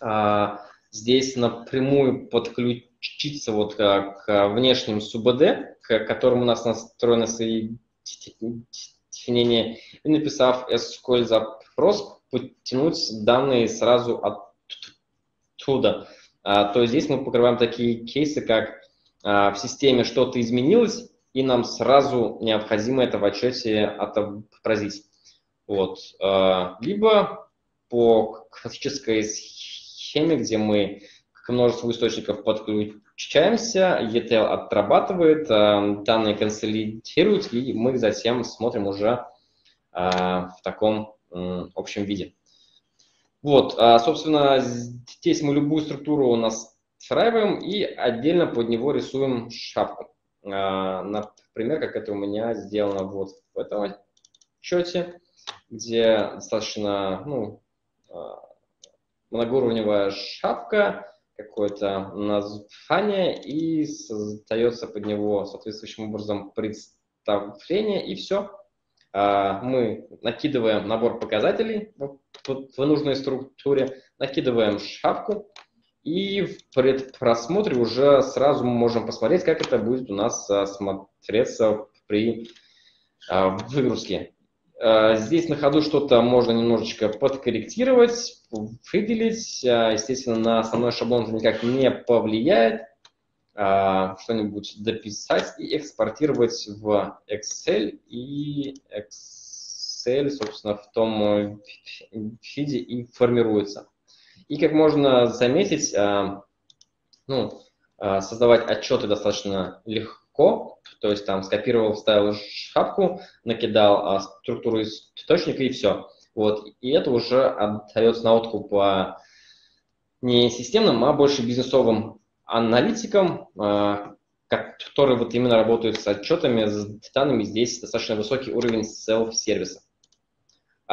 а, здесь напрямую подключиться вот к, к внешним СУБД, к которым у нас настроено соединение, и написав SQL запрос, подтянуть данные сразу оттуда. А, то здесь мы покрываем такие кейсы, как а, в системе что-то изменилось, и нам сразу необходимо это в отчете отобразить. Вот. А, либо по классической схеме, где мы к множеству источников подключаемся, ETL отрабатывает, данные консолидируют, и мы затем смотрим уже в таком общем виде. Вот, собственно, здесь мы любую структуру у нас настраиваем и отдельно под него рисуем шапку. Например, как это у меня сделано вот в этом счете, где достаточно ну, многоуровневая шапка, какое-то название и создается под него соответствующим образом представление, и все. Мы накидываем набор показателей в нужной структуре, накидываем шапку, и в предпросмотре уже сразу мы можем посмотреть, как это будет у нас а, смотреться при а, выгрузке. А, здесь на ходу что-то можно немножечко подкорректировать, выделить. Естественно, на основной шаблон это никак не повлияет. Что-нибудь дописать и экспортировать в Excel. И Excel, собственно, в том виде и формируется. И как можно заметить, а, ну, а, создавать отчеты достаточно легко, то есть там скопировал, вставил шапку, накидал а, структуру источника и все. Вот. И это уже отдается на откуп не системным, а больше бизнесовым аналитикам, которые вот именно работают с отчетами, с данными. Здесь достаточно высокий уровень селф-сервиса.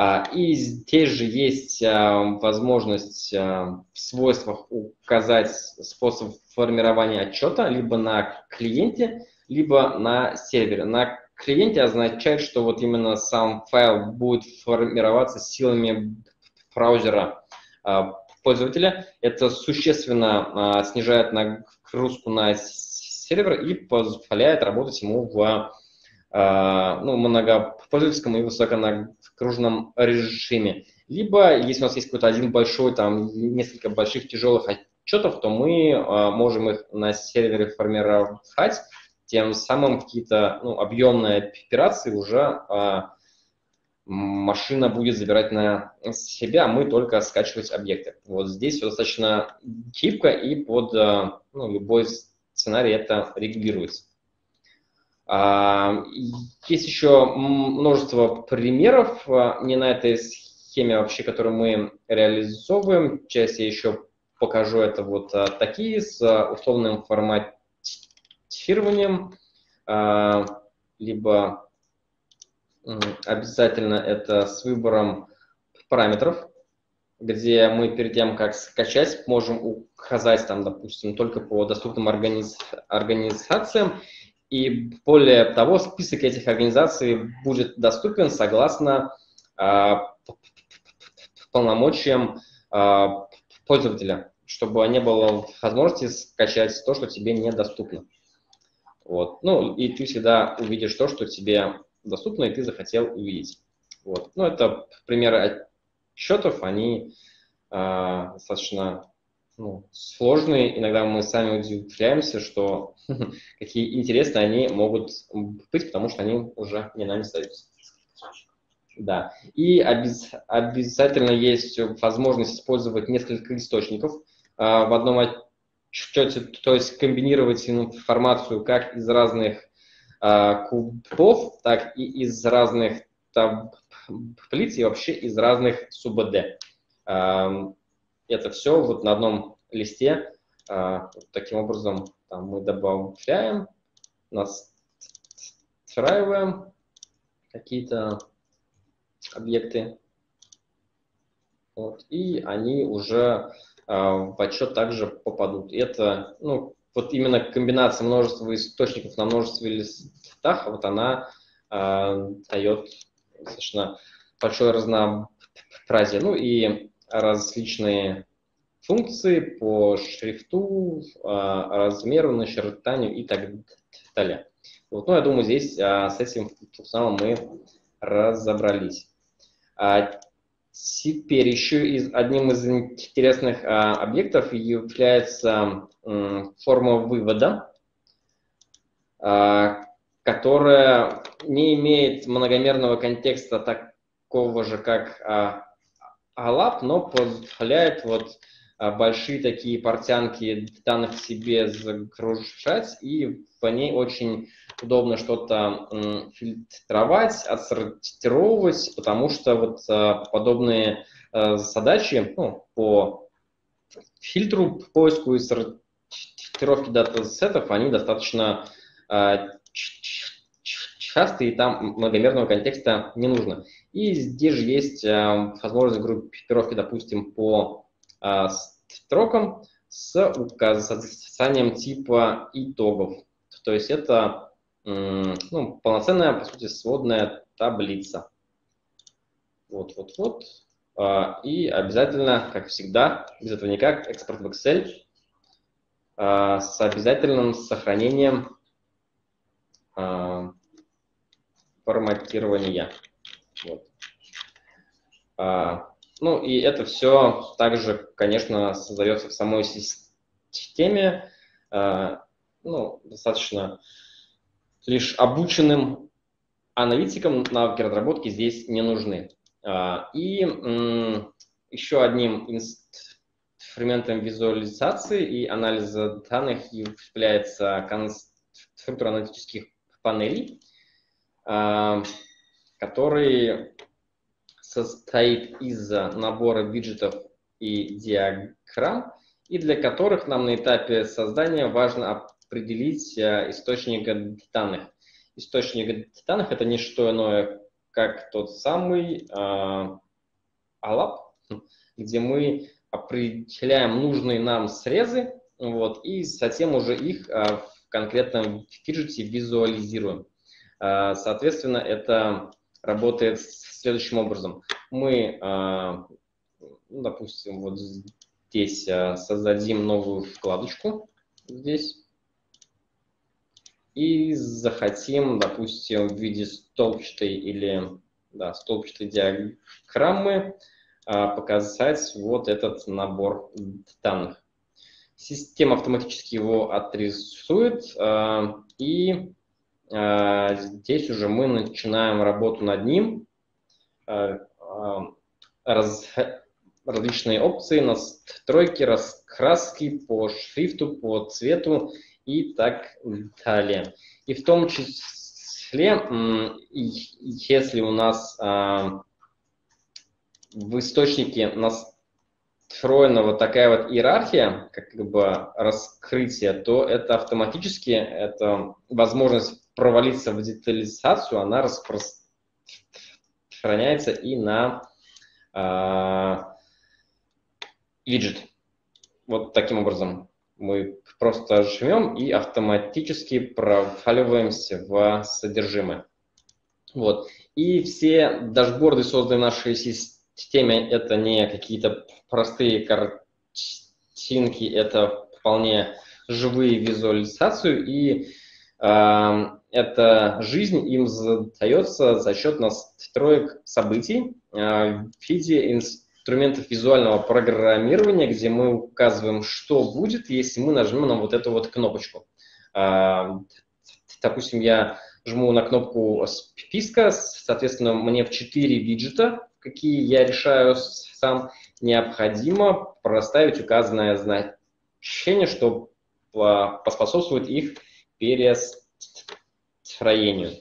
А, и здесь же есть а, возможность а, в свойствах указать способ формирования отчета либо на клиенте, либо на сервере. На клиенте означает, что вот именно сам файл будет формироваться силами браузера пользователя. Это существенно снижает нагрузку на сервер и позволяет работать ему в ну, многопользовательском и высоконагрузочном кружном режиме. Либо, если у нас есть какой-то один большой, там, несколько больших тяжелых отчетов, то мы э, можем их на сервере формировать, тем самым какие-то ну, объемные операции уже э, машина будет забирать на себя, а мы только скачивать объекты. Вот здесь все достаточно гибко и под э, ну, любой сценарий это регулируется. А, есть еще множество примеров а, не на этой схеме вообще, которую мы реализовываем. Часть я еще покажу. Это вот а, такие с условным форматированием, либо обязательно это с выбором параметров, где мы перед тем, как скачать, можем указать там, допустим, только по доступным организ... организациям и более того, список этих организаций будет доступен согласно э, полномочиям э, пользователя, чтобы не было возможности скачать то, что тебе недоступно. Вот. Ну, и ты всегда увидишь то, что тебе доступно, и ты захотел увидеть. Вот. Ну, это примеры отчетов, они э, достаточно ну, сложные. Иногда мы сами удивляемся, что какие интересные они могут быть, потому что они уже не нами остаются. Да. И обез, обязательно есть возможность использовать несколько источников а, в одном отчете, то есть комбинировать информацию как из разных кубов, так и из разных таблиц и вообще из разных СУБД. А, это все вот на одном листе. Вот таким образом там мы добавляем, настраиваем какие-то объекты, вот, и они уже в отчет также попадут. Это, ну, вот именно комбинация множества источников на множестве листах, вот она э, дает достаточно большое разнообразие. Ну и различные функции по шрифту, э, размеру, начертанию и так далее. Вот, ну, я думаю, здесь э, с этим функционалом мы разобрались. А теперь еще из, одним из интересных а, объектов является форма вывода, а, которая не имеет многомерного контекста такого же, как ALAP, но позволяет вот а, большие такие портянки данных себе загружать, и по ней очень удобно что-то фильтровать, отсортировывать, потому что вот а, подобные а, задачи ну, по фильтру, поиску и сортировке датасетов, они достаточно э, частые, и там многомерного контекста не нужно. И здесь же есть э, возможность группировки, допустим, по э, строкам с указанием типа итогов. То есть это ну, полноценная, по сути, сводная таблица. Вот, вот, вот. И обязательно, как всегда, без этого никак, экспорт в Excel а, с обязательным сохранением а, форматирования. Вот. А, ну и это все также, конечно, создается в самой системе, ну, достаточно лишь обученным аналитикам навыки разработки здесь не нужны. И еще одним инструментом визуализации и анализа данных является конструктор аналитических панелей, а, который состоит из набора виджетов и диаграмм, и для которых нам на этапе создания важно определить а, источник данных. Источник данных – это не что иное, как тот самый э, ALAP, где мы определяем нужные нам срезы, вот, и затем уже их а, в конкретном фиджете визуализируем. Соответственно, это работает следующим образом. Мы, ну, допустим, вот здесь создадим новую вкладочку, здесь, и захотим, допустим, в виде столбчатой или да, столбчатой диаграммы а, показать вот этот набор данных. Система автоматически его отрисует, а, и а, здесь уже мы начинаем работу над ним. Раз, различные опции, настройки, раскраски по шрифту, по цвету и так далее. И в том числе, если у нас в источнике настроена вот такая вот иерархия, как бы раскрытие, то это автоматически, это возможность провалиться в детализацию, она распространяется и на э, виджет. Вот таким образом мы просто жмем и автоматически проваливаемся в содержимое. Вот. И все дашборды, созданные в нашей системе, это не какие-то простые картинки, это вполне живые визуализацию, и э, эта жизнь им задается за счет настроек событий э, в виде инструментов визуального программирования, где мы указываем, что будет, если мы нажмем на вот эту вот кнопочку. Э, допустим, я жму на кнопку списка, соответственно, мне в 4 виджета какие я решаю сам, необходимо проставить указанное значение, что поспособствует их перестроению.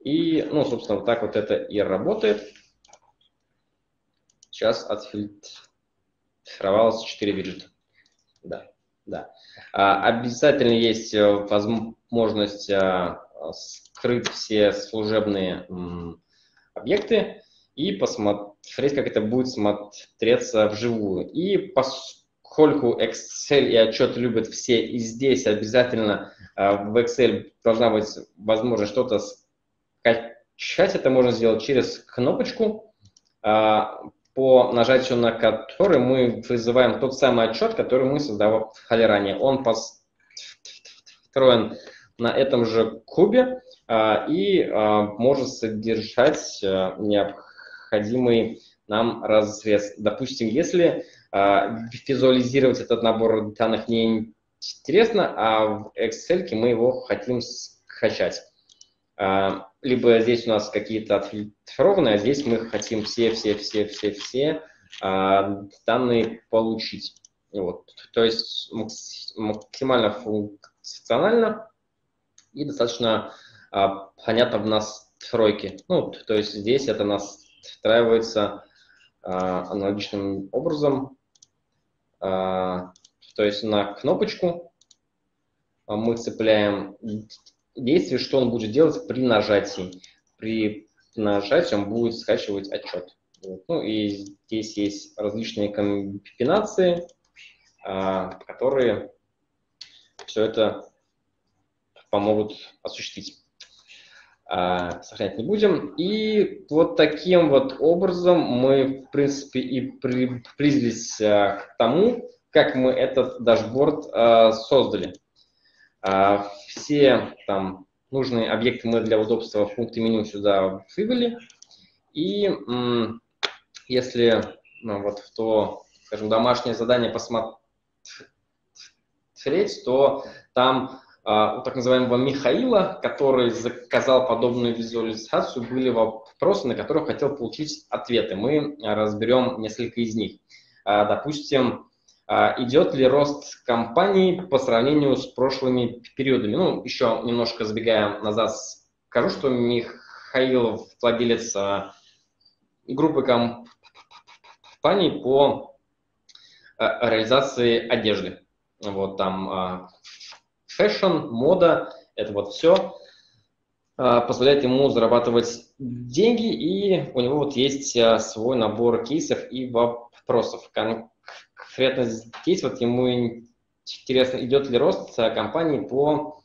И, ну, собственно, вот так вот это и работает. Сейчас отфильтруем сформировалось 4 виджета. Да, да. А, обязательно есть э, возможность а, скрыть все служебные объекты и посмотреть, как это будет смотреться вживую. И поскольку Excel и отчет любят все, и здесь обязательно а, в Excel должна быть возможность что-то скачать, это можно сделать через кнопочку по нажатию на который мы вызываем тот самый отчет, который мы создавали ранее. Он построен на этом же кубе а, и а, может содержать а, необходимый нам разрез. Допустим, если визуализировать этот набор данных не интересно, а в Excel мы его хотим скачать. А, либо здесь у нас какие-то отфильтрованные, а здесь мы хотим все-все-все-все-все а, данные получить. Вот. То есть максимально функционально и достаточно а, понятно в настройке. Ну, то есть здесь это настраивается а, аналогичным образом. А, то есть на кнопочку мы цепляем действие, что он будет делать при нажатии. При нажатии он будет скачивать отчет. Ну и здесь есть различные комбинации, а, которые все это помогут осуществить. А, сохранять не будем. И вот таким вот образом мы, в принципе, и приблизились а, к тому, как мы этот дашборд создали. А, все там нужные объекты мы для удобства в пункте меню сюда вывели. И если ну, вот в то, скажем, домашнее задание посмотреть, то там а, у так называемого Михаила, который заказал подобную визуализацию, были вопросы, на которые хотел получить ответы. Мы разберем несколько из них. А, допустим, идет ли рост компании по сравнению с прошлыми периодами. Ну, еще немножко забегая назад, скажу, что Михаил владелец а, группы компаний по а, реализации одежды. Вот там fashion, мода, это вот все позволяет ему зарабатывать деньги, и у него вот есть свой набор кейсов и вопросов конкретно здесь вот ему интересно, идет ли рост компании по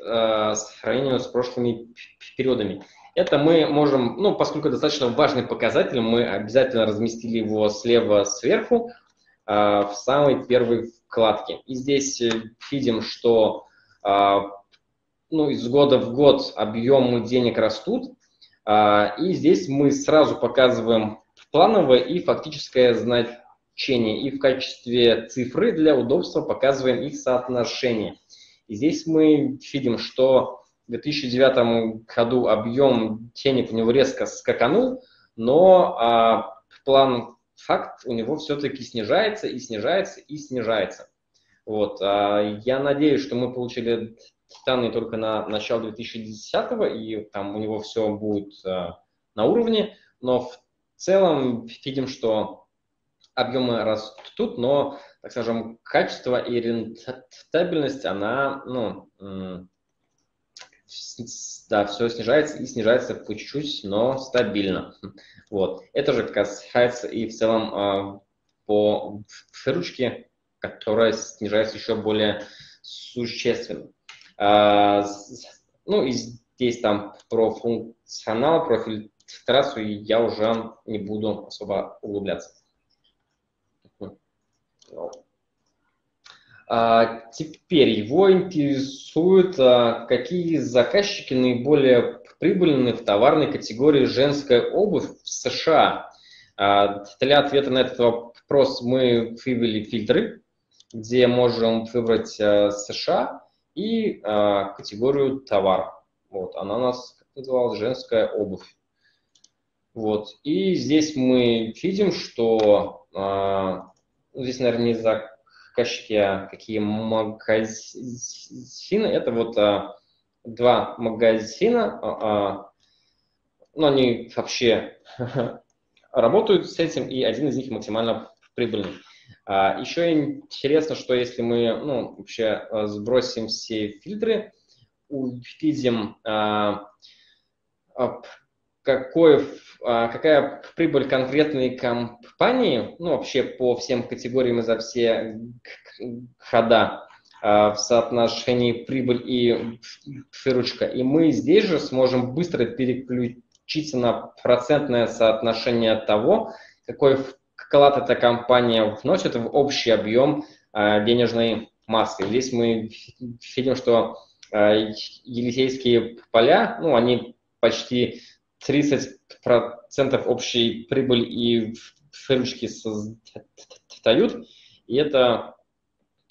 э, сравнению с прошлыми периодами. Это мы можем, ну, поскольку достаточно важный показатель, мы обязательно разместили его слева сверху э, в самой первой вкладке. И здесь э, видим, что ну, из года в год объемы денег растут, и здесь мы сразу показываем плановое и фактическое значение значения и в качестве цифры для удобства показываем их соотношение. И здесь мы видим, что в 2009 году объем денег у него резко скаканул, но а, план факт у него все-таки снижается и снижается и снижается. Вот, а, я надеюсь, что мы получили данные только на начало 2010 и там у него все будет а, на уровне, но в целом видим, что объемы растут, но, так скажем, качество и рентабельность, она, ну, да, все снижается и снижается по чуть-чуть, но стабильно. Вот. Это же касается и в целом э, по выручке, которая снижается еще более существенно. Э, ну и здесь там про функционал, про фильтрацию я уже не буду особо углубляться. А, теперь его интересует, а, какие заказчики наиболее прибыльны в товарной категории женская обувь в США. А, для ответа на этот вопрос мы вывели фильтры, где можем выбрать а, США и категорию товара. Вот, она у нас называлась женская обувь. Вот, и здесь мы видим, что ну, здесь, наверное, не заказчики, а какие магазины. Это вот а, два магазина, а, а, ну, они вообще работают с этим, и один из них максимально прибыльный. Еще интересно, что если мы ну, вообще сбросим все фильтры, увидим какой, какая прибыль конкретной компании, ну, вообще по всем категориям и за все хода в соотношении прибыль и выручка. И мы здесь же сможем быстро переключиться на процентное соотношение того, какой вклад эта компания вносит в общий объем денежной массы. Здесь мы видим, что Елисейские поля, ну, они почти 30% общей прибыли и выручки создают, и это,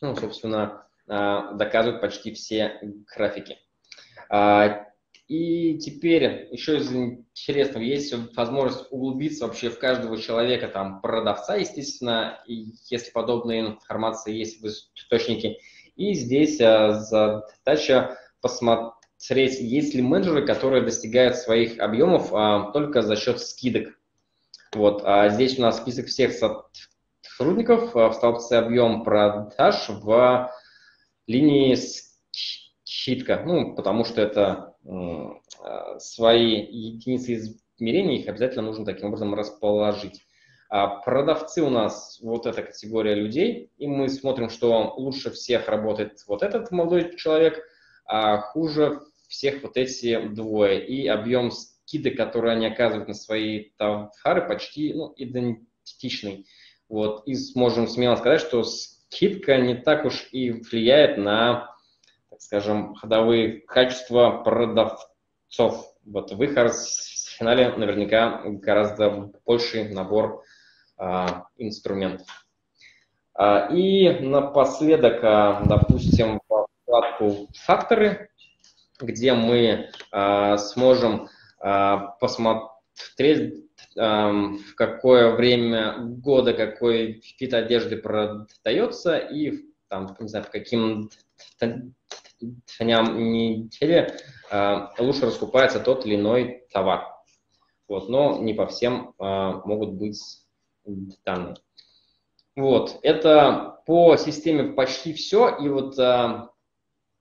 ну, собственно, а, доказывают почти все графики. А, и теперь еще из интересного, есть возможность углубиться вообще в каждого человека, там, продавца, естественно, если подобная информация есть в источнике. И здесь а, задача посмотреть, смотреть, есть ли менеджеры, которые достигают своих объемов а, только за счет скидок. Вот, а здесь у нас список всех сотрудников а, в столбце объем продаж в линии скидка, ну, потому что это а, свои единицы измерения, их обязательно нужно таким образом расположить. А продавцы у нас вот эта категория людей, и мы смотрим, что лучше всех работает вот этот молодой человек – а хуже всех вот эти двое. И объем скидок, которые они оказывают на свои товары, почти ну, идентичный. Вот. И сможем смело сказать, что скидка не так уж и влияет на, так скажем, ходовые качества продавцов. Вот в их арсенале наверняка гораздо больший набор а, инструментов. А, и напоследок, а, допустим, вкладку «Факторы», где мы э, сможем э, посмотреть, в какое время года какой вид одежды продается и там, не знаю, в каким дням недели э, лучше раскупается тот или иной товар. Вот, но не по всем могут быть данные. Вот, это по системе почти все. И вот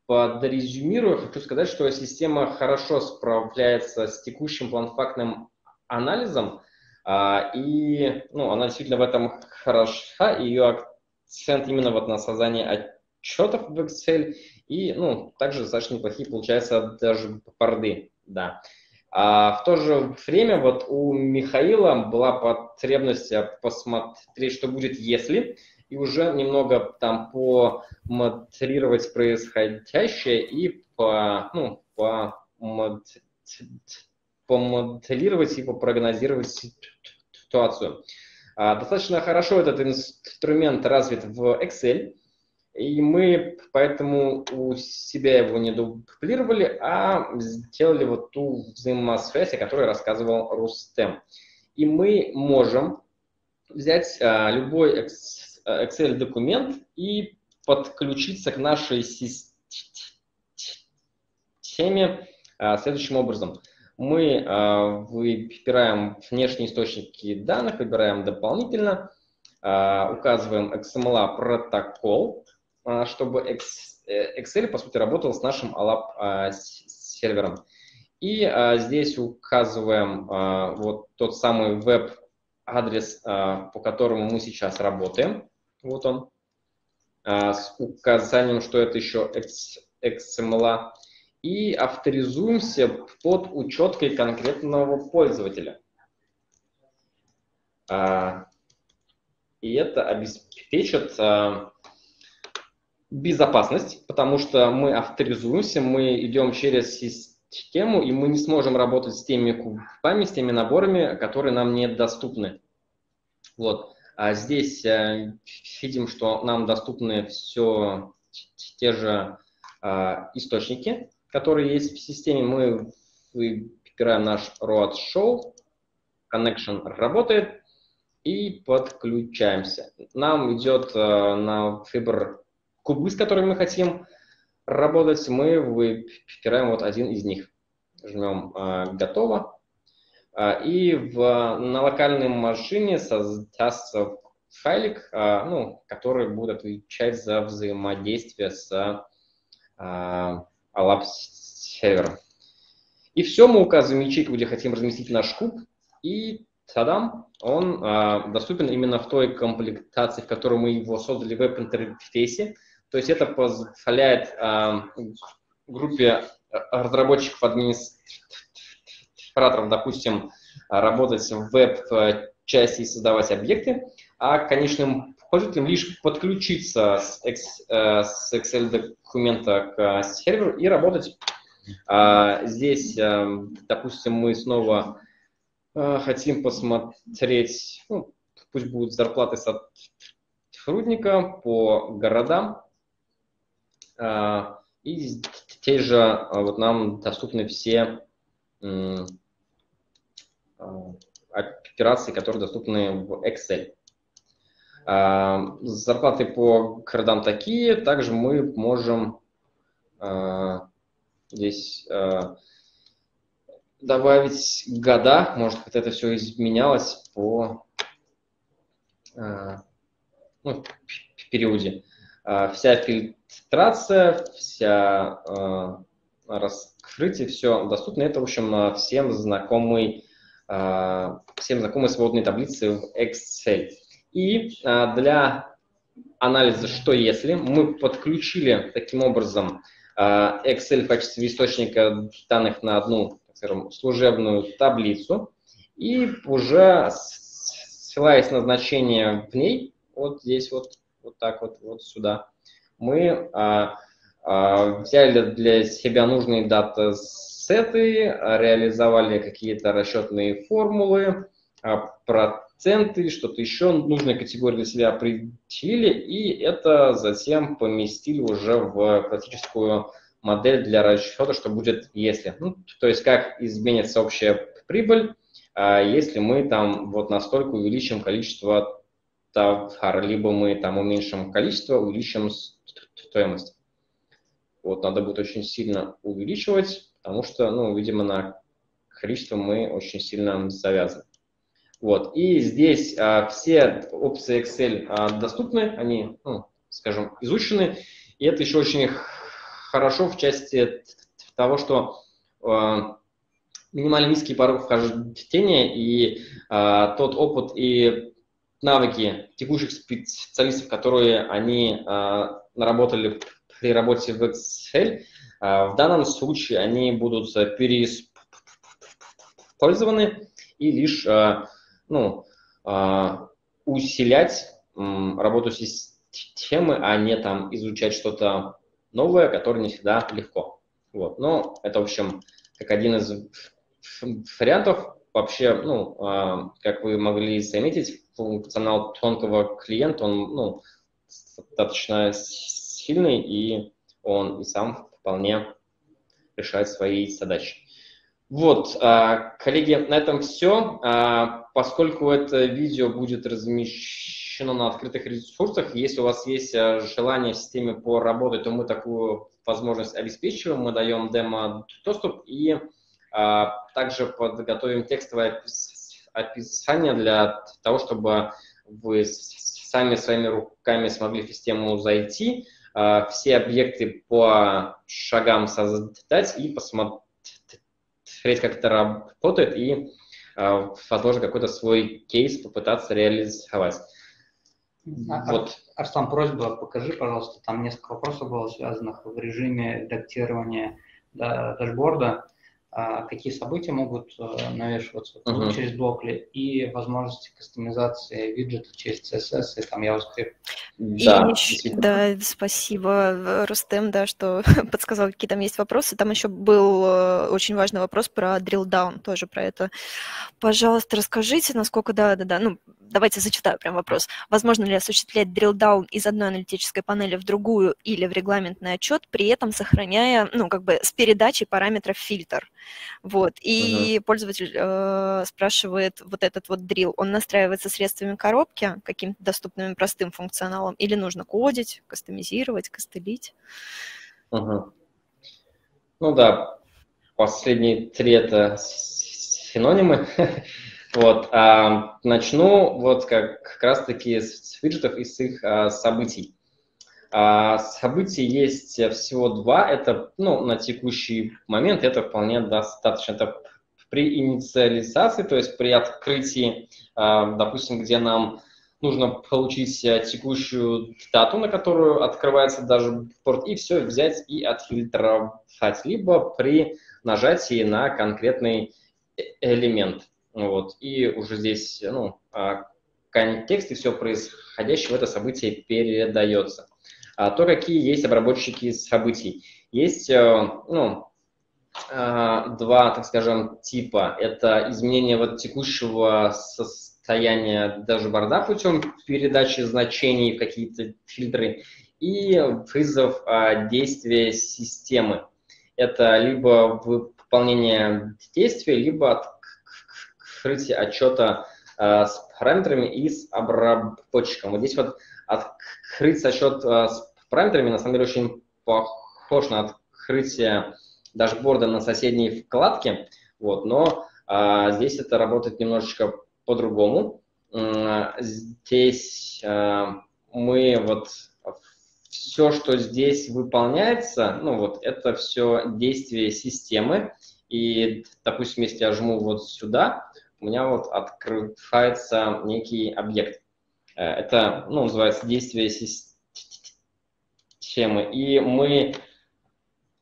Подрезюмирую, хочу сказать, что система хорошо справляется с текущим планфактным анализом, а, и ну, она действительно в этом хороша, ее акцент именно вот на создание отчетов в Excel, и ну, также достаточно неплохие получаются даже порды, да. А в то же время вот у Михаила была потребность посмотреть, что будет, если и уже немного там помоделировать происходящее и по, ну, по помоделировать и попрогнозировать ситуацию. А, достаточно хорошо этот инструмент развит в Excel, и мы поэтому у себя его не дублировали, а сделали вот ту взаимосвязь, о которой рассказывал Рустем. И мы можем взять а, любой Excel Excel-документ и подключиться к нашей системе следующим образом. Мы выбираем внешние источники данных, выбираем дополнительно, указываем XML протокол, чтобы Excel, по сути, работал с нашим ALAP сервером. И здесь указываем вот тот самый веб-адрес, по которому мы сейчас работаем. Вот он. А, с указанием, что это еще XML. И авторизуемся под учеткой конкретного пользователя. А, и это обеспечит а, безопасность, потому что мы авторизуемся, мы идем через систему, и мы не сможем работать с теми кубами, с теми наборами, которые нам недоступны. Вот. А здесь э, видим, что нам доступны все те же а, источники, которые есть в системе. Мы выбираем наш Road Show, Connection работает и подключаемся. Нам идет э, на выбор кубы, с которыми мы хотим работать. Мы выбираем вот один из них. Жмем э, «Готово». А, и в, на локальной машине создастся файлик, ну, который будет отвечать за взаимодействие с Alap сервером. И все, мы указываем ячейку, где хотим разместить наш куб, и тадам, он а, доступен именно в той комплектации, в которой мы его создали в веб-интерфейсе. То есть это позволяет а, группе разработчиков, администраторов, допустим, работать в веб-части и создавать объекты, а конечным пользователям лишь подключиться с, Excel-документа к серверу и работать. А, здесь, допустим, мы снова Э, хотим посмотреть, ну, пусть будут зарплаты сотрудника по городам. Э, и здесь же э, вот нам доступны все операции, которые доступны в Excel. Зарплаты по городам такие. Также мы можем здесь добавить года, может быть, это все изменялось по э, ну, периоде. Э, вся фильтрация, вся э, раскрытие, все доступно. Это, в общем, всем знакомый, всем знакомые сводные таблицы в Excel. И для анализа «что если» мы подключили таким образом Excel в качестве источника данных на одну скажем, служебную таблицу, и уже ссылаясь на значение в ней, вот здесь вот, вот так вот, вот сюда, мы взяли для себя нужные дата-сеты, реализовали какие-то расчетные формулы, а, проценты, что-то еще, нужные категории для себя определили, и это затем поместили уже в практическую модель для расчета, что будет если. Ну, то есть как изменится общая прибыль, а, если мы там вот настолько увеличим количество товара, либо мы там уменьшим количество, увеличим стоимость. Вот надо будет очень сильно увеличивать, потому что, ну, видимо, на количество мы очень сильно завязаны. Вот. И здесь а, все опции Excel а, доступны, они, ну, скажем, изучены. И это еще очень хорошо в части того, что э, минимально низкий порог вхождения и э, тот опыт и навыки текущих специалистов, которые они э, наработали при работе в Excel, в данном случае они будут переиспользованы и лишь ну, усилять работу системы, а не там изучать что-то новое, которое не всегда легко. Вот. Но это, в общем, как один из вариантов. Вообще, ну, а, как вы могли заметить, функционал тонкого клиента, он ну, достаточно сильный, и он и сам вполне решает свои задачи. Вот, а, коллеги, на этом все. А, поскольку это видео будет размещено на открытых ресурсах. Если у вас есть э, желание в системе поработать, то мы такую возможность обеспечиваем. Мы даем демо-доступ и а, также подготовим текстовое описание для того, чтобы вы сами своими руками смогли в систему зайти, а, все объекты по шагам создать и посмотреть, как это работает, и, а, возможно, какой-то свой кейс попытаться реализовать. А, вот. Арслан, просьба, покажи, пожалуйста, там несколько вопросов было связанных в режиме редактирования дашборда. А, какие события могут э, навешиваться uh-huh. через блокли и возможности кастомизации виджета через CSS и там JavaScript. Да, и, да, спасибо, Рустем, да, что подсказал, какие там есть вопросы. Там еще был э, очень важный вопрос про drill down, тоже про это. Пожалуйста, расскажите, насколько, да, да, да, ну, давайте зачитаю прям вопрос. Возможно ли осуществлять down из одной аналитической панели в другую или в регламентный отчет, при этом сохраняя, ну, как бы с передачей параметров фильтр? Вот. И uh-huh. пользователь э, спрашивает, вот этот вот drill, он настраивается средствами коробки, каким-то доступным простым функционалом, или нужно кодить, кастомизировать, костылить? Uh-huh. Ну да, последние три это синонимы. Вот, а, начну вот как, как раз-таки с виджетов и с их а, событий. А, событий есть всего два. Это, ну, на текущий момент это вполне достаточно. Это при инициализации, то есть при открытии, а, допустим, где нам нужно получить текущую дату, на которую открывается даже порт, и все взять и отфильтровать, либо при нажатии на конкретный э, элемент. Вот, и уже здесь ну, а, контекст и все происходящее в это событие передается. А то, какие есть обработчики событий. Есть э, ну, а, два, так скажем, типа. Это изменение вот текущего состояния даже борда путем передачи значений в какие-то фильтры и вызов действия системы. Это либо выполнение действия, либо открытие отчета э, с параметрами и с обработчиком. Вот здесь вот открыть отчет э, с параметрами на самом деле очень похож на открытие дашборда на соседней вкладке, вот, но э, здесь это работает немножечко по-другому. Э, здесь э, мы вот все, что здесь выполняется, ну вот это все действие системы. И, допустим, если я жму вот сюда, у меня вот открывается некий объект. Э, это, ну, называется действие системы. И мы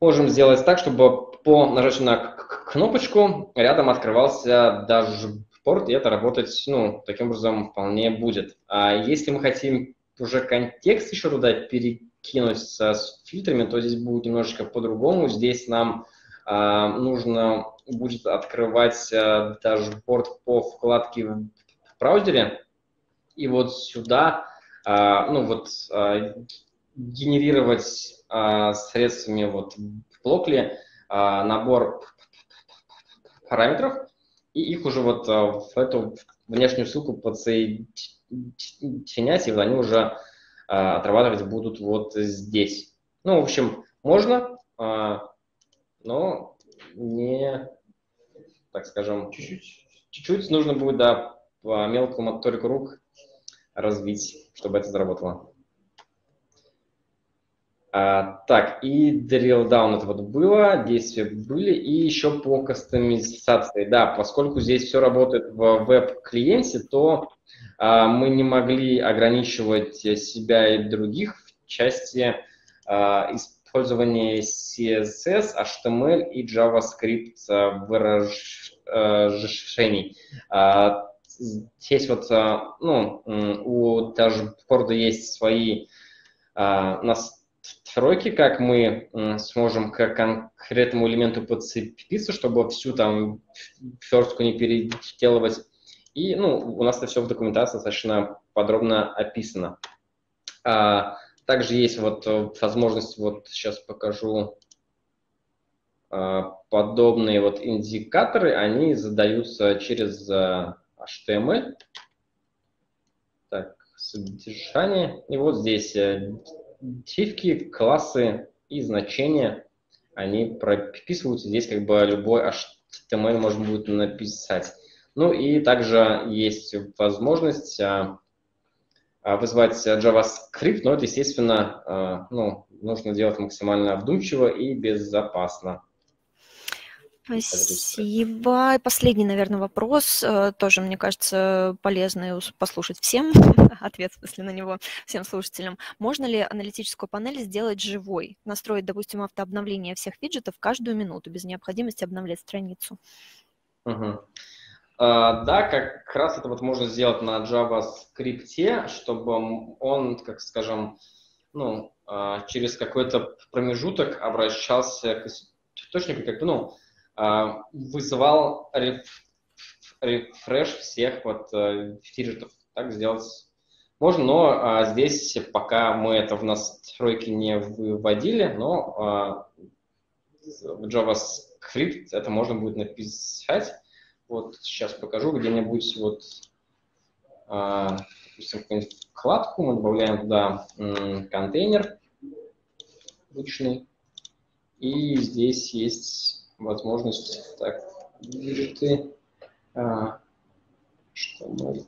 можем сделать так, чтобы по нажатию на кнопочку рядом открывался дашборд, и это работать, ну, таким образом вполне будет. А если мы хотим уже контекст еще туда перекинуть с фильтрами, то здесь будет немножечко по-другому. Здесь нам а, нужно будет открывать а, дашборд по вкладке в браузере. И вот сюда, а, ну вот, а, генерировать а, средствами вот блокле а, набор параметров, и их уже вот в эту внешнюю ссылку подсоединять, и они уже отрабатывать будут вот здесь. Ну, в общем, можно, но не, так скажем, чуть-чуть, чуть-чуть нужно будет, да, по мелкому моторику рук развить, чтобы это заработало. А, так, и drill down это вот было, действия были, и еще по кастомизации. Да, поскольку здесь все работает в веб-клиенте, то а, мы не могли ограничивать себя и других в части а, использования CSS, HTML и JavaScript выражений. А, здесь вот ну, у дашборда есть свои настройки, как мы сможем к конкретному элементу подцепиться, чтобы всю там верстку не переделывать. И ну, у нас это все в документации достаточно подробно описано. А, также есть вот э, возможность, вот сейчас покажу, а, подобные вот индикаторы, они задаются через а, HTML. Так, содержание. И вот здесь дивки, классы и значения, они прописываются. Здесь как бы любой HTML можно будет написать. Ну и также есть возможность а, вызвать JavaScript, но это, естественно, а, ну, нужно делать максимально вдумчиво и безопасно. Спасибо. И последний, наверное, вопрос, э, тоже, мне кажется, полезный послушать всем, ответ, если на него, всем слушателям. Можно ли аналитическую панель сделать живой, настроить, допустим, автообновление всех виджетов каждую минуту, без необходимости обновлять страницу? Угу. А, да, как раз это вот можно сделать на JavaScript, чтобы он, как скажем, ну, а, через какой-то промежуток обращался к источнику, как бы, ну, а, вызывал рефреш всех вот фиджетов. Так сделать можно, но здесь пока мы это в настройки не выводили, но в JavaScript это можно будет написать. Вот сейчас покажу где-нибудь вот, а, допустим, вкладку, мы добавляем туда контейнер личный, и здесь есть возможность, так, виджеты, а, что мы...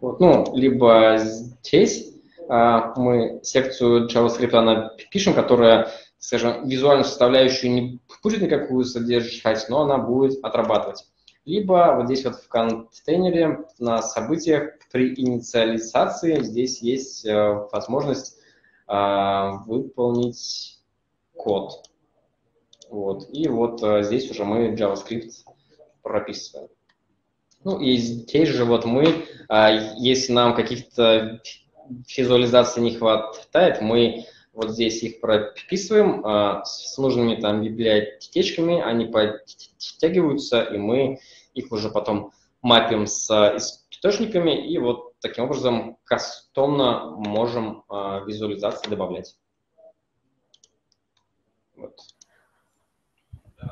Вот, ну, либо здесь а, мы секцию JavaScript напишем, которая, скажем, визуальную составляющую не будет никакую содержать, но она будет отрабатывать. Либо вот здесь вот в контейнере на событиях при инициализации здесь есть э, возможность э, выполнить код. Вот. И вот э, здесь уже мы JavaScript прописываем. Ну и здесь же вот мы, если нам каких-то визуализации не хватает, мы вот здесь их прописываем с нужными там библиотечками, они подтягиваются, и мы их уже потом мапим с источниками, и вот таким образом кастомно можем э, визуализации добавлять. Вот.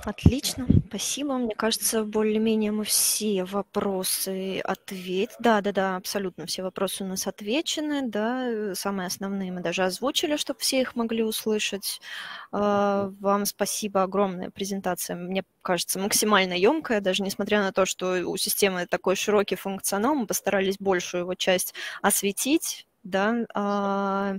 Отлично, спасибо. Мне кажется, более-менее мы все вопросы ответили. Да, да, да, абсолютно все вопросы у нас отвечены, да, самые основные мы даже озвучили, чтобы все их могли услышать. А, вам спасибо огромное, презентация, мне кажется, максимально емкая, даже несмотря на то, что у системы такой широкий функционал, мы постарались большую его часть осветить, да, а,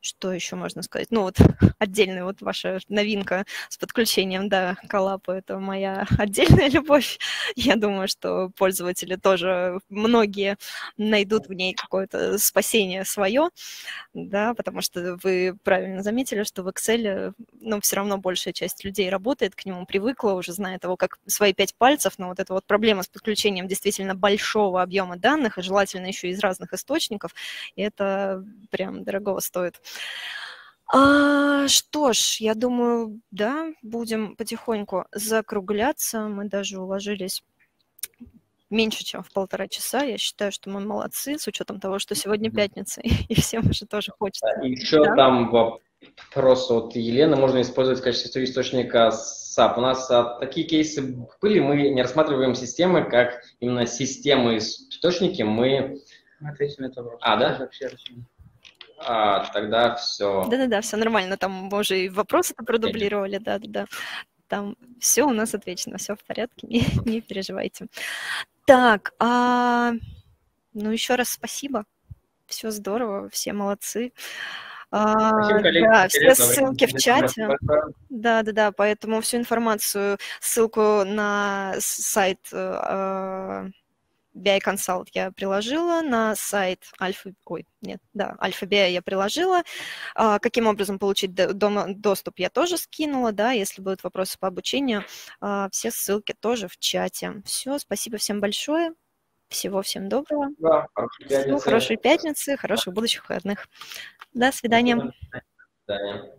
что еще можно сказать? Ну вот отдельная вот ваша новинка с подключением, да, коллапа, это моя отдельная любовь. Я думаю, что пользователи тоже, многие найдут в ней какое-то спасение свое, да, потому что вы правильно заметили, что в Excel, ну, все равно большая часть людей работает, к нему привыкла, уже знает его как свои пять пальцев, но вот эта вот проблема с подключением действительно большого объема данных, и желательно еще из разных источников, и это прям дорого стоит. А, что ж, я думаю, да, будем потихоньку закругляться. Мы даже уложились меньше, чем в полтора часа. Я считаю, что мы молодцы, с учетом того, что сегодня пятница, и всем уже тоже хочется. И еще да? там вопрос от Елены, можно использовать в качестве источника SAP. У нас а, такие кейсы были, мы не рассматриваем системы как именно системы источники, мы... Мы ответили на этот вопрос. А, да? Вообще, а, тогда все. Да-да-да, все нормально. Там мы уже и вопросы продублировали, да-да-да. Там все у нас отвечено, все в порядке, не, не переживайте. Так, а, ну еще раз спасибо. Все здорово, все молодцы. А, Спасибо, коллеги, да, все ссылки в чате. Да, да, да. Поэтому всю информацию, ссылку на сайт э, BI Consult я приложила, на сайт Альфа, ой, нет, да, Альфа BI я приложила. А, каким образом получить до, до, доступ я тоже скинула, да, если будут вопросы по обучению, а, все ссылки тоже в чате. Все, спасибо всем большое, всего всем доброго. Да, хорошей пятницы. Всего хорошей пятницы, хороших будущих выходных. До свидания. До свидания.